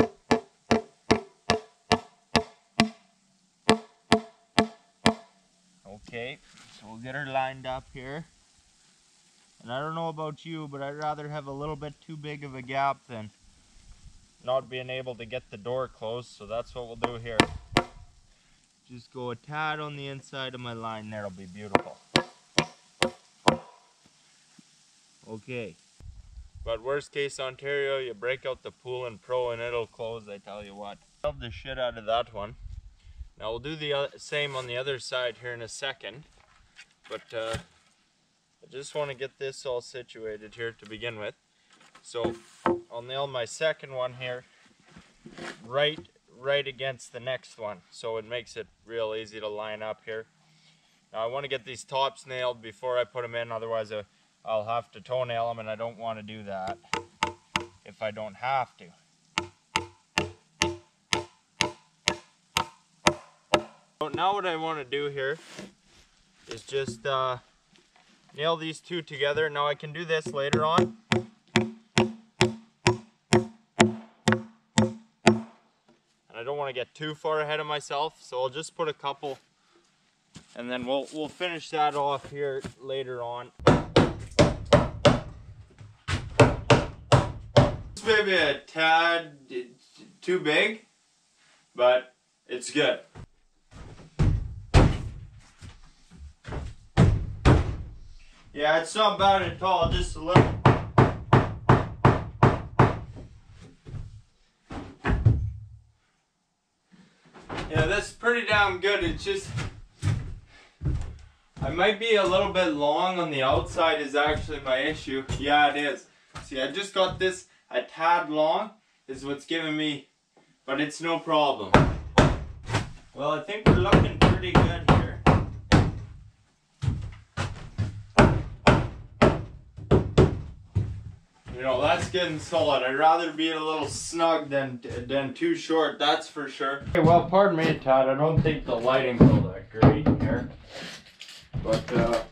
Okay, so we'll get her lined up here. And I don't know about you, but I'd rather have a little bit too big of a gap than not being able to get the door closed, so that's what we'll do here. Just go a tad on the inside of my line there, it'll be beautiful. Okay. But worst case Ontario, you break out the Poulan Pro and it'll close, I tell you what. Love the shit out of that one. Now we'll do the same on the other side here in a second. But uh, I just want to get this all situated here to begin with. So I'll nail my second one here right right against the next one so it makes it real easy to line up here. Now I want to get these tops nailed before I put them in otherwise uh, I'll have to toenail them and I don't want to do that if I don't have to. So now what I want to do here is just uh, nail these two together. Now I can do this later on to get too far ahead of myself, so I'll just put a couple and then we'll we'll finish that off here later on. It's maybe a tad too big, but it's good. Yeah, it's not bad at all, just a little. Yeah, damn good. It's just I might be a little bit long on the outside is actually my issue. Yeah, it is. See, I just got this a tad long is what's giving me, but it's no problem. Well, I think we're looking pretty good here. You know, that's getting solid. I'd rather be a little snug than than too short, that's for sure. Okay, well, pardon me, Todd. I don't think the lighting's all that great here. But, uh,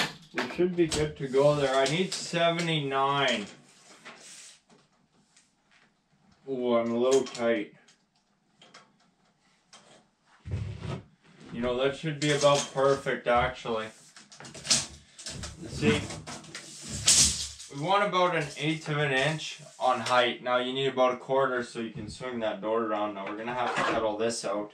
it should be good to go there. I need 79. Oh, I'm a little tight. You know, that should be about perfect, actually. See, we want about an eighth of an inch on height. Now you need about a quarter so you can swing that door around. Now we're gonna have to cut all this out.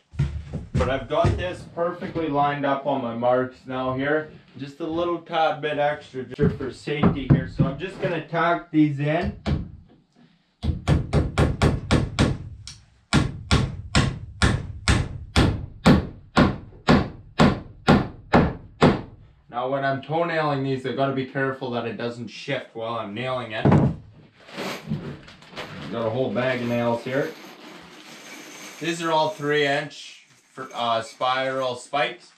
But I've got this perfectly lined up on my marks now here. Just a little tad bit extra for safety here. So I'm just gonna tack these in. Now when I'm toenailing these, I've got to be careful that it doesn't shift while I'm nailing it. Got a whole bag of nails here. These are all three inch for, uh, spiral spikes.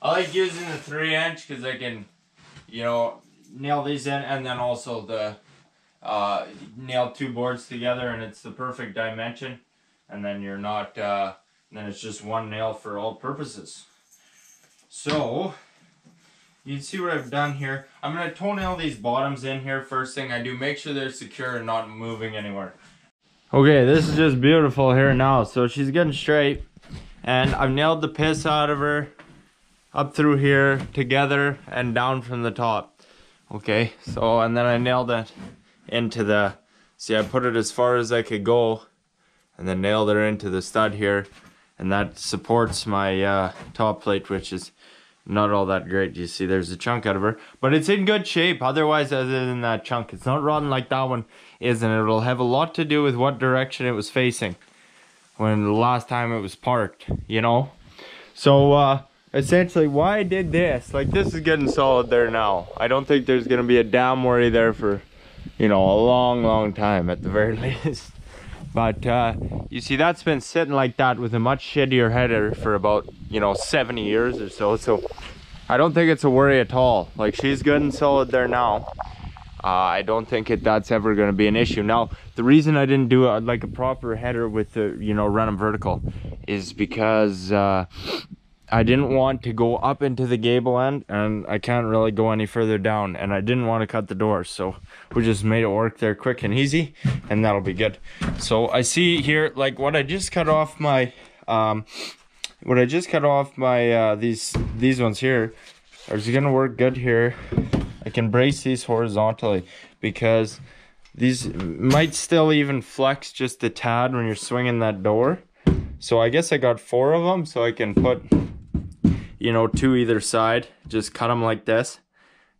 I like using the three inch because I can, you know, nail these in and then also the uh, nail two boards together and it's the perfect dimension. And then you're not, uh, then it's just one nail for all purposes. So, you can see what I've done here. I'm going to toenail these bottoms in here first thing I do. Make sure they're secure and not moving anywhere. Okay, this is just beautiful here now. So she's getting straight. And I've nailed the piss out of her up through here together and down from the top. Okay, so and then I nailed it into the, see I put it as far as I could go and then nailed her into the stud here. And that supports my uh, top plate, which is not all that great. You see there's a chunk out of her, but it's in good shape. Otherwise, other than that chunk, it's not rotten like that one is, and it'll have a lot to do with what direction it was facing when the last time it was parked, you know? So, uh, essentially why I did this, like this is getting solid there now. I don't think there's gonna be a damn worry there for, you know, a long, long time at the very *laughs* least. But uh, you see, that's been sitting like that with a much shittier header for about, you know, 70 years or so. So I don't think it's a worry at all. Like she's good and solid there now. Uh, I don't think it, that's ever going to be an issue. Now, the reason I didn't do a, like a proper header with the, you know, run them vertical is because uh, I didn't want to go up into the gable end and I can't really go any further down and I didn't want to cut the doors so we just made it work there quick and easy and that'll be good so I see here like what I just cut off my um what I just cut off my uh these these ones here are gonna work good here I can brace these horizontally because these might still even flex just a tad when you're swinging that door so I guess I got four of them so I can put you know, to either side. Just cut them like this.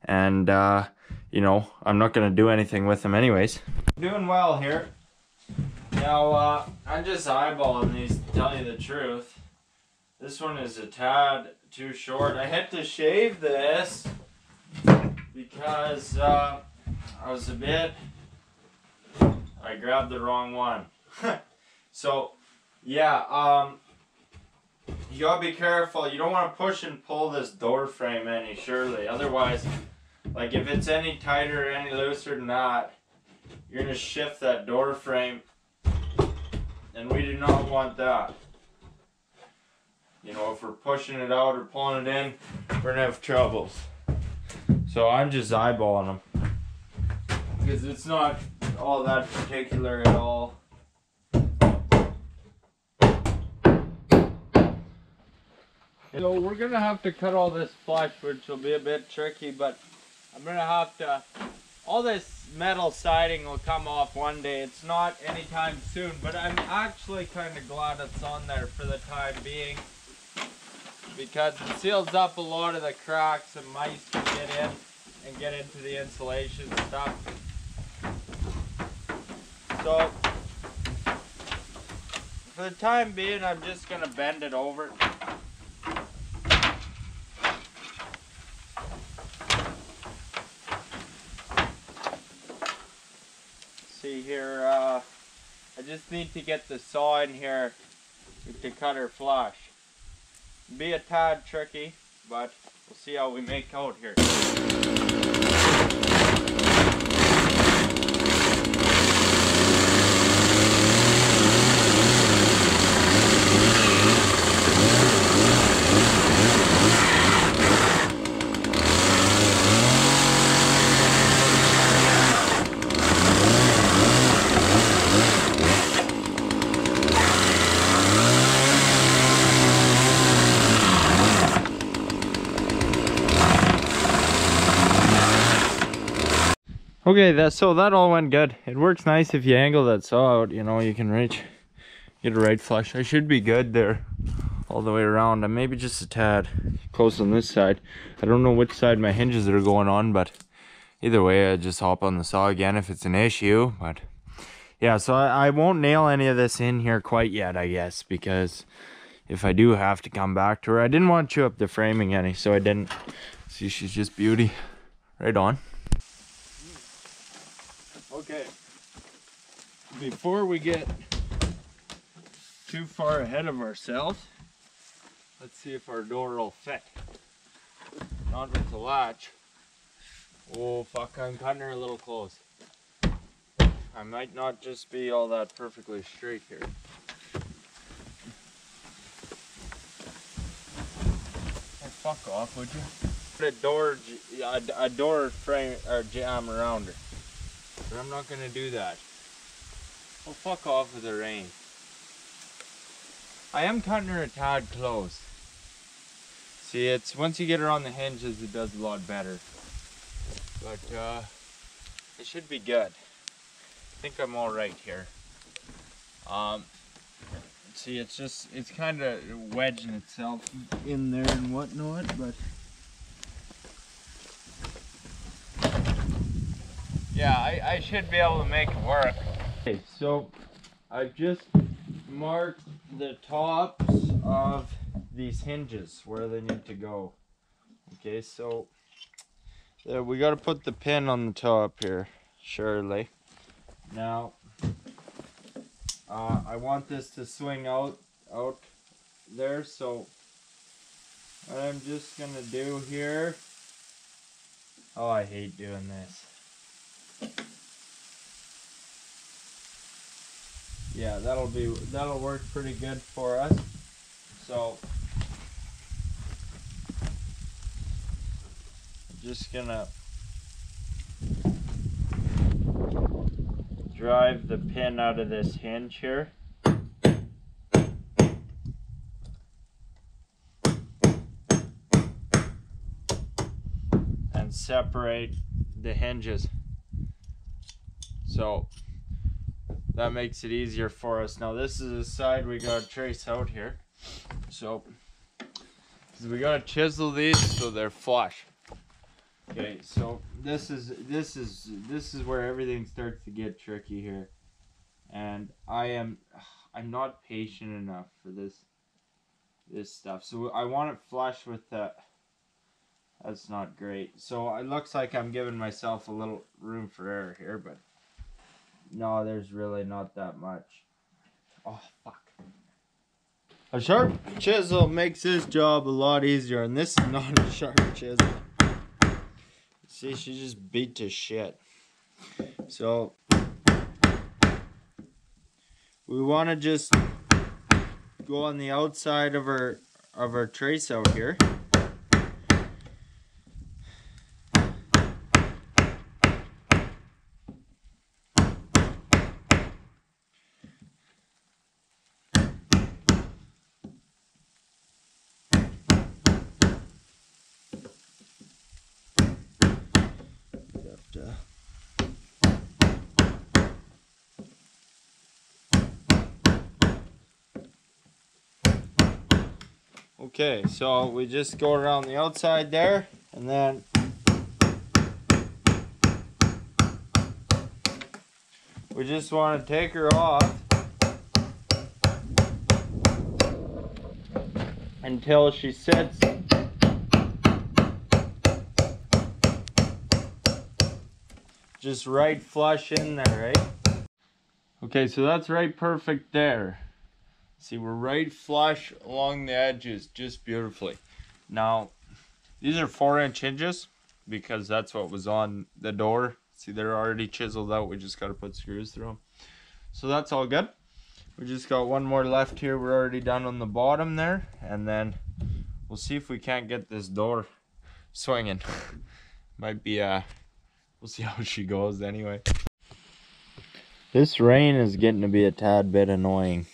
And, uh, you know, I'm not going to do anything with them anyways. Doing well here. Now, uh, I'm just eyeballing these to tell you the truth. This one is a tad too short. I had to shave this because uh, I was a bit, I grabbed the wrong one. *laughs* so, yeah, um, you gotta be careful. You don't want to push and pull this door frame any, surely. Otherwise, like if it's any tighter or any looser than that, you're gonna shift that door frame. And we do not want that. You know, if we're pushing it out or pulling it in, we're gonna have troubles. So I'm just eyeballing them. Because it's not all that particular at all. So we're gonna have to cut all this flush, which will be a bit tricky, but I'm gonna have to, all this metal siding will come off one day. It's not anytime soon, but I'm actually kind of glad it's on there for the time being. because it seals up a lot of the cracks and mice can get in and get into the insulation stuff. So for the time being, I'm just gonna bend it over. See here, uh, I just need to get the saw in here to cut her flush. Be a tad tricky, but we'll see how we make out here. Okay, that so that all went good. It works nice if you angle that saw out, you know, you can reach, get a right flush. I should be good there all the way around. And maybe just a tad close on this side. I don't know which side my hinges are going on, but either way, I just hop on the saw again if it's an issue. But yeah, so I, I won't nail any of this in here quite yet, I guess, because if I do have to come back to her, I didn't want to chew up the framing any, so I didn't. See, she's just beauty. Right on. Okay. Before we get too far ahead of ourselves, let's see if our door will fit. Not with the latch. Oh fuck, I'm cutting her a little close. I might not just be all that perfectly straight here. Fuck off, would you? Put a door, a, a door frame or jam around her. But I'm not gonna do that. Oh, fuck off with the rain. I am cutting her a tad close. See, it's once you get her on the hinges, it does a lot better. But uh, it should be good. I think I'm all right here. Um, see, it's just it's kind of wedging itself in there and whatnot, but. Yeah, I, I should be able to make it work. Okay, so I've just marked the tops of these hinges where they need to go. Okay, so there we got to put the pin on the top here, surely. Now, uh, I want this to swing out out there, so what I'm just gonna do here. Oh, I hate doing this. Yeah, that'll be that'll work pretty good for us. So just gonna drive the pin out of this hinge here. And separate the hinges. So that makes it easier for us. Now this is the side we gotta trace out here. So we gotta chisel these so they're flush. Okay, so this is this is this is where everything starts to get tricky here. And I am *sighs* I'm not patient enough for this this stuff. So I want it flush with that. That's not great. So it looks like I'm giving myself a little room for error here, but no, there's really not that much. Oh, fuck. A sharp chisel makes his job a lot easier, and this is not a sharp chisel. See, she just beat to shit. So, we want to just go on the outside of our of our trace out here. Okay, so we just go around the outside there and then we just want to take her off until she sits just right flush in there, right? Okay, so that's right perfect there. See, we're right flush along the edges, just beautifully. Now, these are four inch hinges because that's what was on the door. See, they're already chiseled out. We just got to put screws through them. So that's all good. We just got one more left here. We're already done on the bottom there. And then we'll see if we can't get this door swinging. Might be, uh, we'll see how she goes anyway. This rain is getting to be a tad bit annoying.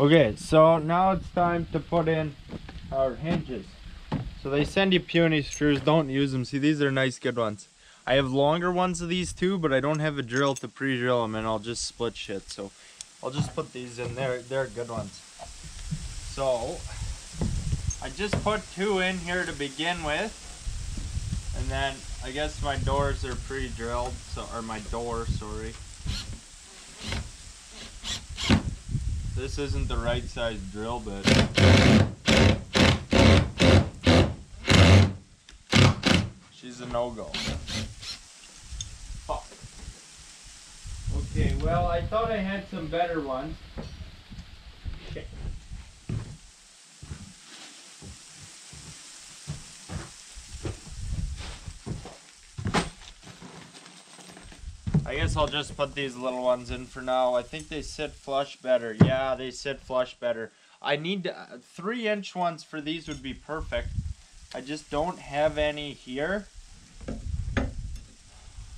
Okay, so now it's time to put in our hinges. So they send you puny screws, don't use them. See, these are nice good ones. I have longer ones of these too, but I don't have a drill to pre-drill them and I'll just split shit. So I'll just put these in there. They're good ones. So I just put two in here to begin with. And then I guess my doors are pre-drilled, so or my door, sorry. This isn't the right size drill bit. She's a no-go. Fuck. Okay, well I thought I had some better ones. I guess I'll just put these little ones in for now. I think they sit flush better. Yeah, they sit flush better. I need uh, three inch ones for these would be perfect. I just don't have any here.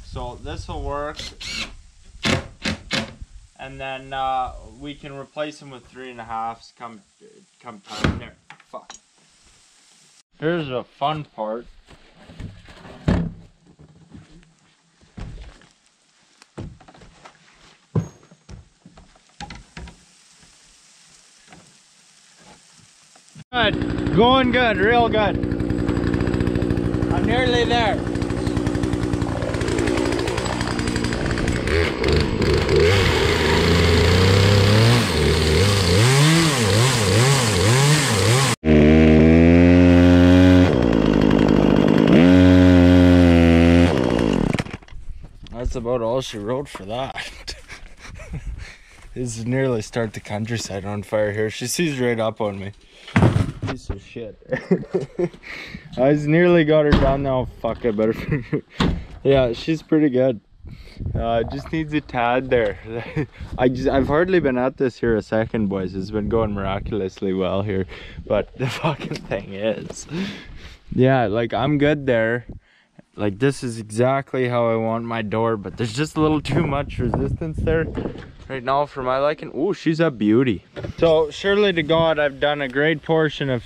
So this will work. And then uh, we can replace them with three and a halves come come time there. Fuck. Here's a fun part. Good. Going good, real good. I'm nearly there. That's about all she wrote for that. *laughs* this is nearly start the countryside on fire here. She sees right up on me piece of shit. *laughs* I was nearly got her down now. Fuck, I better. yeah, she's pretty good. Uh, just needs a tad there. *laughs* I just I've hardly been at this here a second, boys. It's been going miraculously well here, but *laughs* the fucking thing is, yeah, like I'm good there. Like this is exactly how I want my door, but there's just a little too much resistance there right now for my liking. Oh, she's a beauty. So surely to God, I've done a great portion of,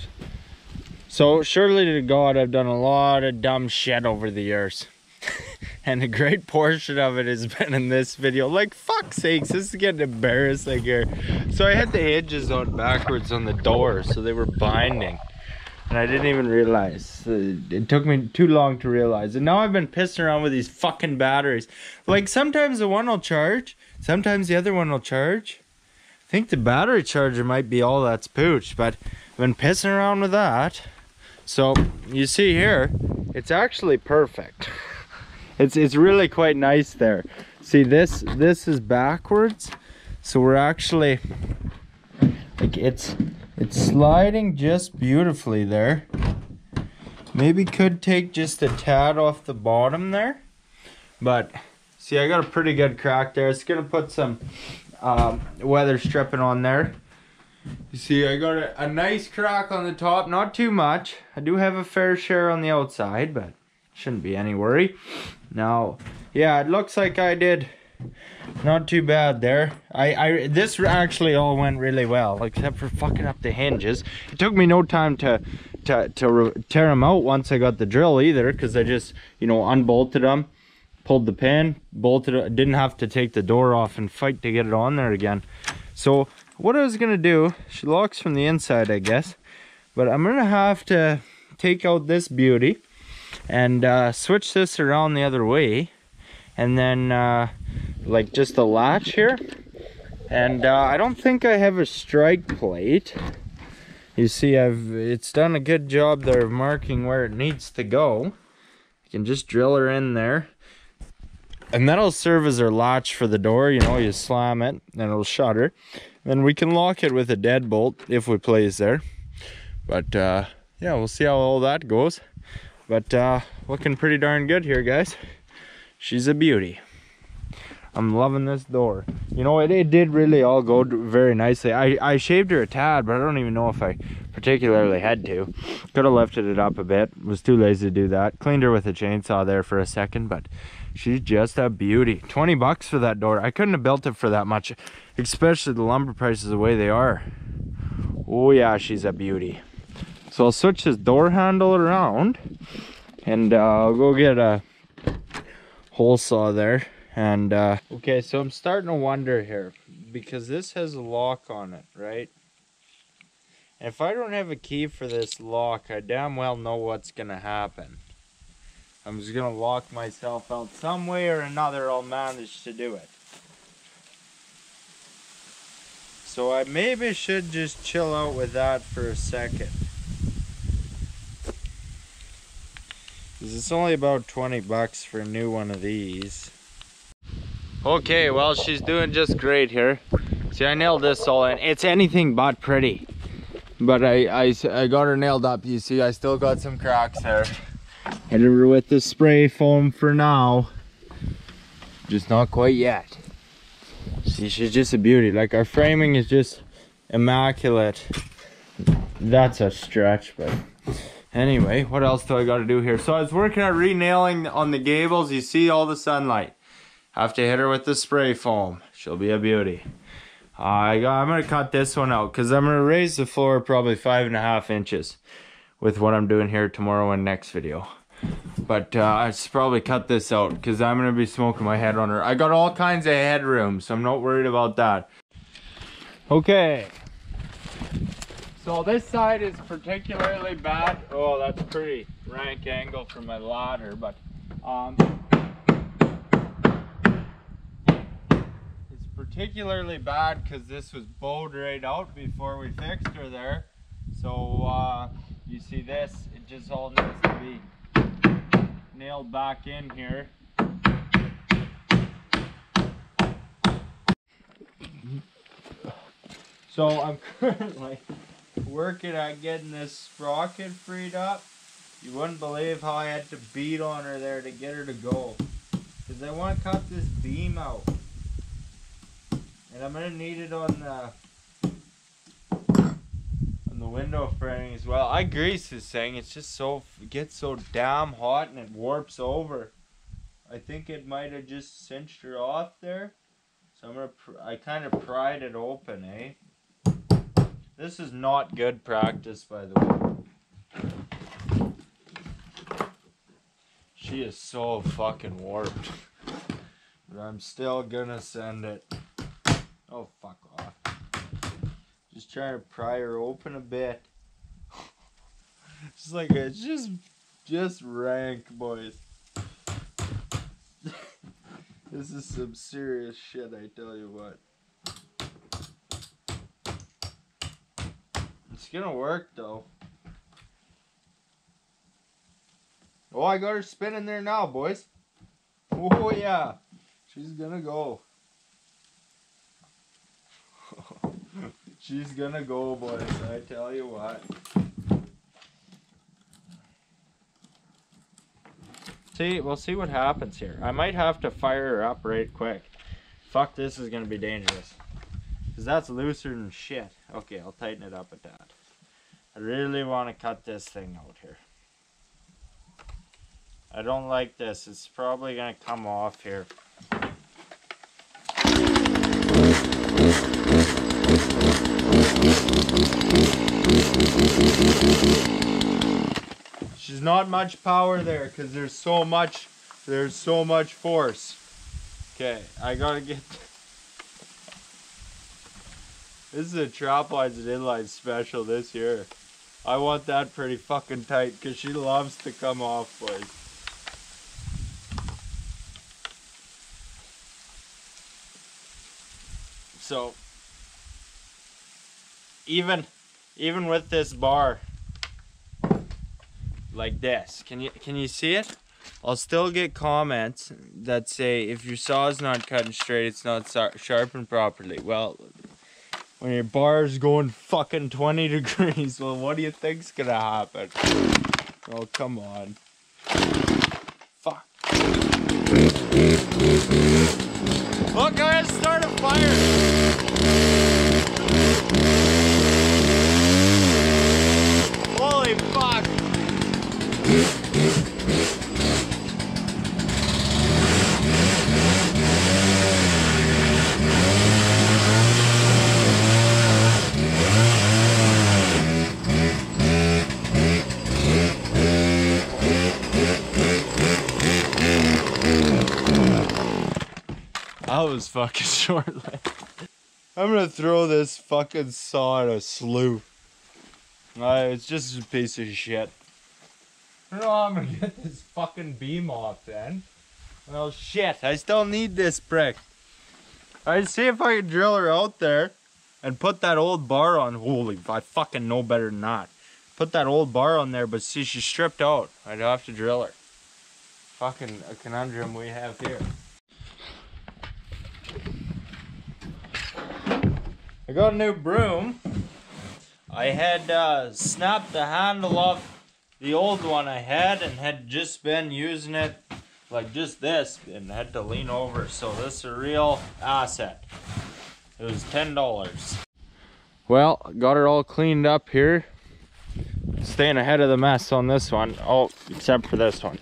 so surely to God, I've done a lot of dumb shit over the years. *laughs* and a great portion of it has been in this video. Like, fuck sakes, this is getting embarrassing here. So I had the hinges on backwards on the door, so they were binding. And I didn't even realize. Uh, it took me too long to realize. And now I've been pissing around with these fucking batteries. Like, sometimes the one will charge, Sometimes the other one will charge. I think the battery charger might be all that's pooch, but I've been pissing around with that. So you see here, it's actually perfect. *laughs* It's it's really quite nice there. See this this is backwards, so we're actually like it's it's sliding just beautifully there. Maybe could take just a tad off the bottom there, but See, I got a pretty good crack there. It's gonna put some um, weather stripping on there. You see, I got a, a, nice crack on the top, not too much. I do have a fair share on the outside, but shouldn't be any worry. Now, yeah, it looks like I did not too bad there. I, I this actually all went really well, except for fucking up the hinges. It took me no time to to to tear them out once I got the drill either, because I just you know unbolted them pulled the pin, bolted it, didn't have to take the door off and fight to get it on there again. So what I was gonna do, she locks from the inside, I guess, but I'm gonna have to take out this beauty and uh, switch this around the other way and then uh, like just the latch here. And uh, I don't think I have a strike plate. You see I've it's done a good job there of marking where it needs to go. You can just drill her in there and that'll serve as our latch for the door you know you slam it and it'll shutter then we can lock it with a deadbolt if we place there but uh, yeah we'll see how all that goes but uh, looking pretty darn good here guys she's a beauty I'm loving this door. You know, it, it did really all go very nicely. I, I shaved her a tad, but I don't even know if I particularly had to. Could have lifted it up a bit. Was too lazy to do that. Cleaned her with a chainsaw there for a second, but she's just a beauty. 20 bucks for that door. I couldn't have built it for that much, especially the lumber prices the way they are. Oh yeah, she's a beauty. So I'll switch this door handle around and uh, I'll go get a hole saw there and uh okay so i'm starting to wonder here because this has a lock on it right and if i don't have a key for this lock i damn well know what's gonna happen i'm just gonna lock myself out some way or another i'll manage to do it so i maybe should just chill out with that for a second it's only about 20 bucks for a new one of these Okay, well, she's doing just great here. See, I nailed this all in. It's anything but pretty. But I, I, I got her nailed up. You see, I still got some cracks there. Hit her with the spray foam for now. Just not quite yet. See, she's just a beauty. Like, our framing is just immaculate. That's a stretch, but... Anyway, what else do I got to do here? So I was working on re-nailing on the gables. You see all the sunlight. Have to hit her with the spray foam. She'll be a beauty. I got, I'm going to cut this one out because I'm going to raise the floor probably five and a half inches with what I'm doing here tomorrow and next video. But uh, I should probably cut this out because I'm going to be smoking my head on her. I got all kinds of headroom, so I'm not worried about that. Okay. So this side is particularly bad. Oh, that's pretty rank angle for my ladder, but um, it's particularly bad because this was bowed right out before we fixed her there. So uh, you see this, it just all needs to be nailed back in here. So I'm *laughs* currently working at getting this sprocket freed up. You wouldn't believe how I had to beat on her there to get her to go. Because I want to cut this beam out. And I'm gonna need it on the on the window framing as well. I grease this thing. It's just so it gets so damn hot and it warps over. I think it might have just cinched her off there. So I'm gonna I kind of pried it open, eh? This is not good practice, by the way. She is so fucking warped. But I'm still gonna send it. Oh, fuck. Just trying to pry her open a bit. *laughs* it's like, it's just, just rank, boys. *laughs* this is some serious shit, I tell you what. It's gonna work, though. Oh, I got her spinning there now, boys. Oh, yeah. She's gonna go. She's gonna go, boys. I tell you what. See, we'll see what happens here. I might have to fire her up right quick. Fuck, this is gonna be dangerous. Because that's looser than shit. Okay, I'll tighten it up at that. I really want to cut this thing out here. I don't like this. It's probably gonna come off here. She's not much power there because there's so much there's so much force. Okay, I gotta get *laughs* This is a Traplines and Inline special this year. I want that pretty fucking tight because she loves to come off, boys. So, even, even with this bar, like this, can you, can you see it? I'll still get comments that say if your saw is not cutting straight, it's not sharpened properly. Well, when your bar is going fucking 20 *laughs* degrees, well, what do you think's gonna happen? Oh, come on. Fuck. Look, I started a fire. Holy fuck. That was fucking *laughs* short lived. I'm gonna throw this fucking saw in a slough. Uh, it's just a piece of shit. You know I'm gonna get this fucking beam off then. Well, shit, I still need this brick. I'd see if I can drill her out there and put that old bar on. Holy, I fucking know better than that. Put that old bar on there, but see, she's stripped out. I'd have to drill her. Fucking a conundrum we have here. I got a new broom. I had uh, snapped the handle off the old one I had and had just been using it like just this and had to lean over. So this is a real asset. It was $10. Well, got it all cleaned up here. Staying ahead of the mess on this one. Oh, except for this one.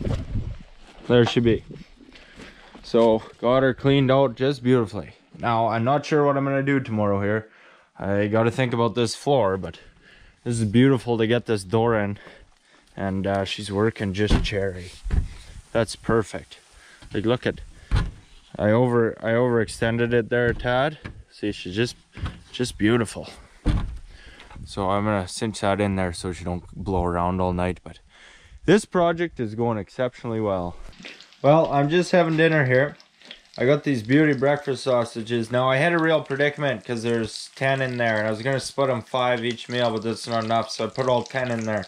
There she be. So got her cleaned out just beautifully. Now, I'm not sure what I'm going to do tomorrow here. I got to think about this floor, but this is beautiful to get this door in. And uh, she's working just cherry. That's perfect. Like, look at, I over, I overextended it there tad. See, she's just, just beautiful. So I'm gonna cinch that in there so she don't blow around all night. But this project is going exceptionally well. Well, I'm just having dinner here. I got these beauty breakfast sausages. Now I had a real predicament because there's 10 in there and I was going to split them 5 each meal but that's not enough so I put all 10 in there.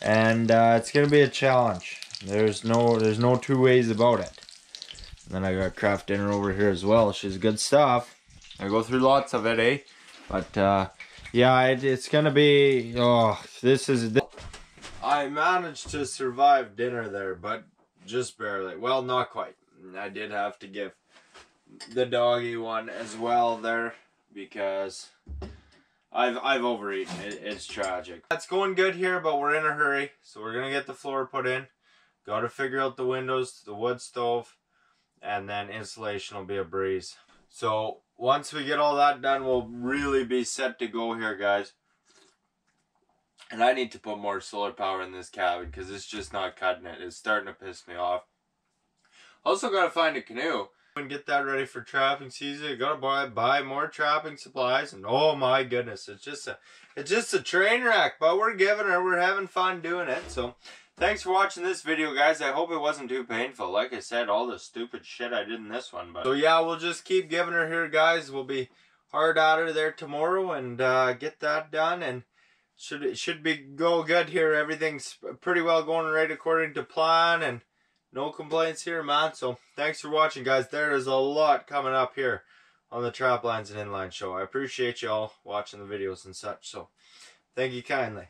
And uh, it's going to be a challenge. There's no there's no two ways about it. And then I got Kraft dinner over here as well. She's good stuff. I go through lots of it, eh? But uh, yeah, it, it's going to be, oh, this is... this. I managed to survive dinner there, but just barely. Well, not quite. I did have to give the doggy one as well there because I've I've overeaten. It, it's tragic. That's going good here, but we're in a hurry, so we're gonna get the floor put in. Got to figure out the windows, the wood stove, and then insulation will be a breeze. So once we get all that done, we'll really be set to go here, guys. And I need to put more solar power in this cabin because it's just not cutting it. It's starting to piss me off. Also gotta find a canoe and get that ready for trapping season. gotta buy buy more trapping supplies and oh my goodness, it's just a it's just a train wreck, but we're giving her, we're having fun doing it. So thanks for watching this video guys. I hope it wasn't too painful. Like I said, all the stupid shit I did in this one. But so yeah, we'll just keep giving her here guys. We'll be hard at her there tomorrow and uh, get that done and should it should be go good here. Everything's pretty well going right according to plan and no complaints here, man. So thanks for watching, guys. There is a lot coming up here on the Traplines and Inline Show. I appreciate y'all watching the videos and such. So thank you kindly.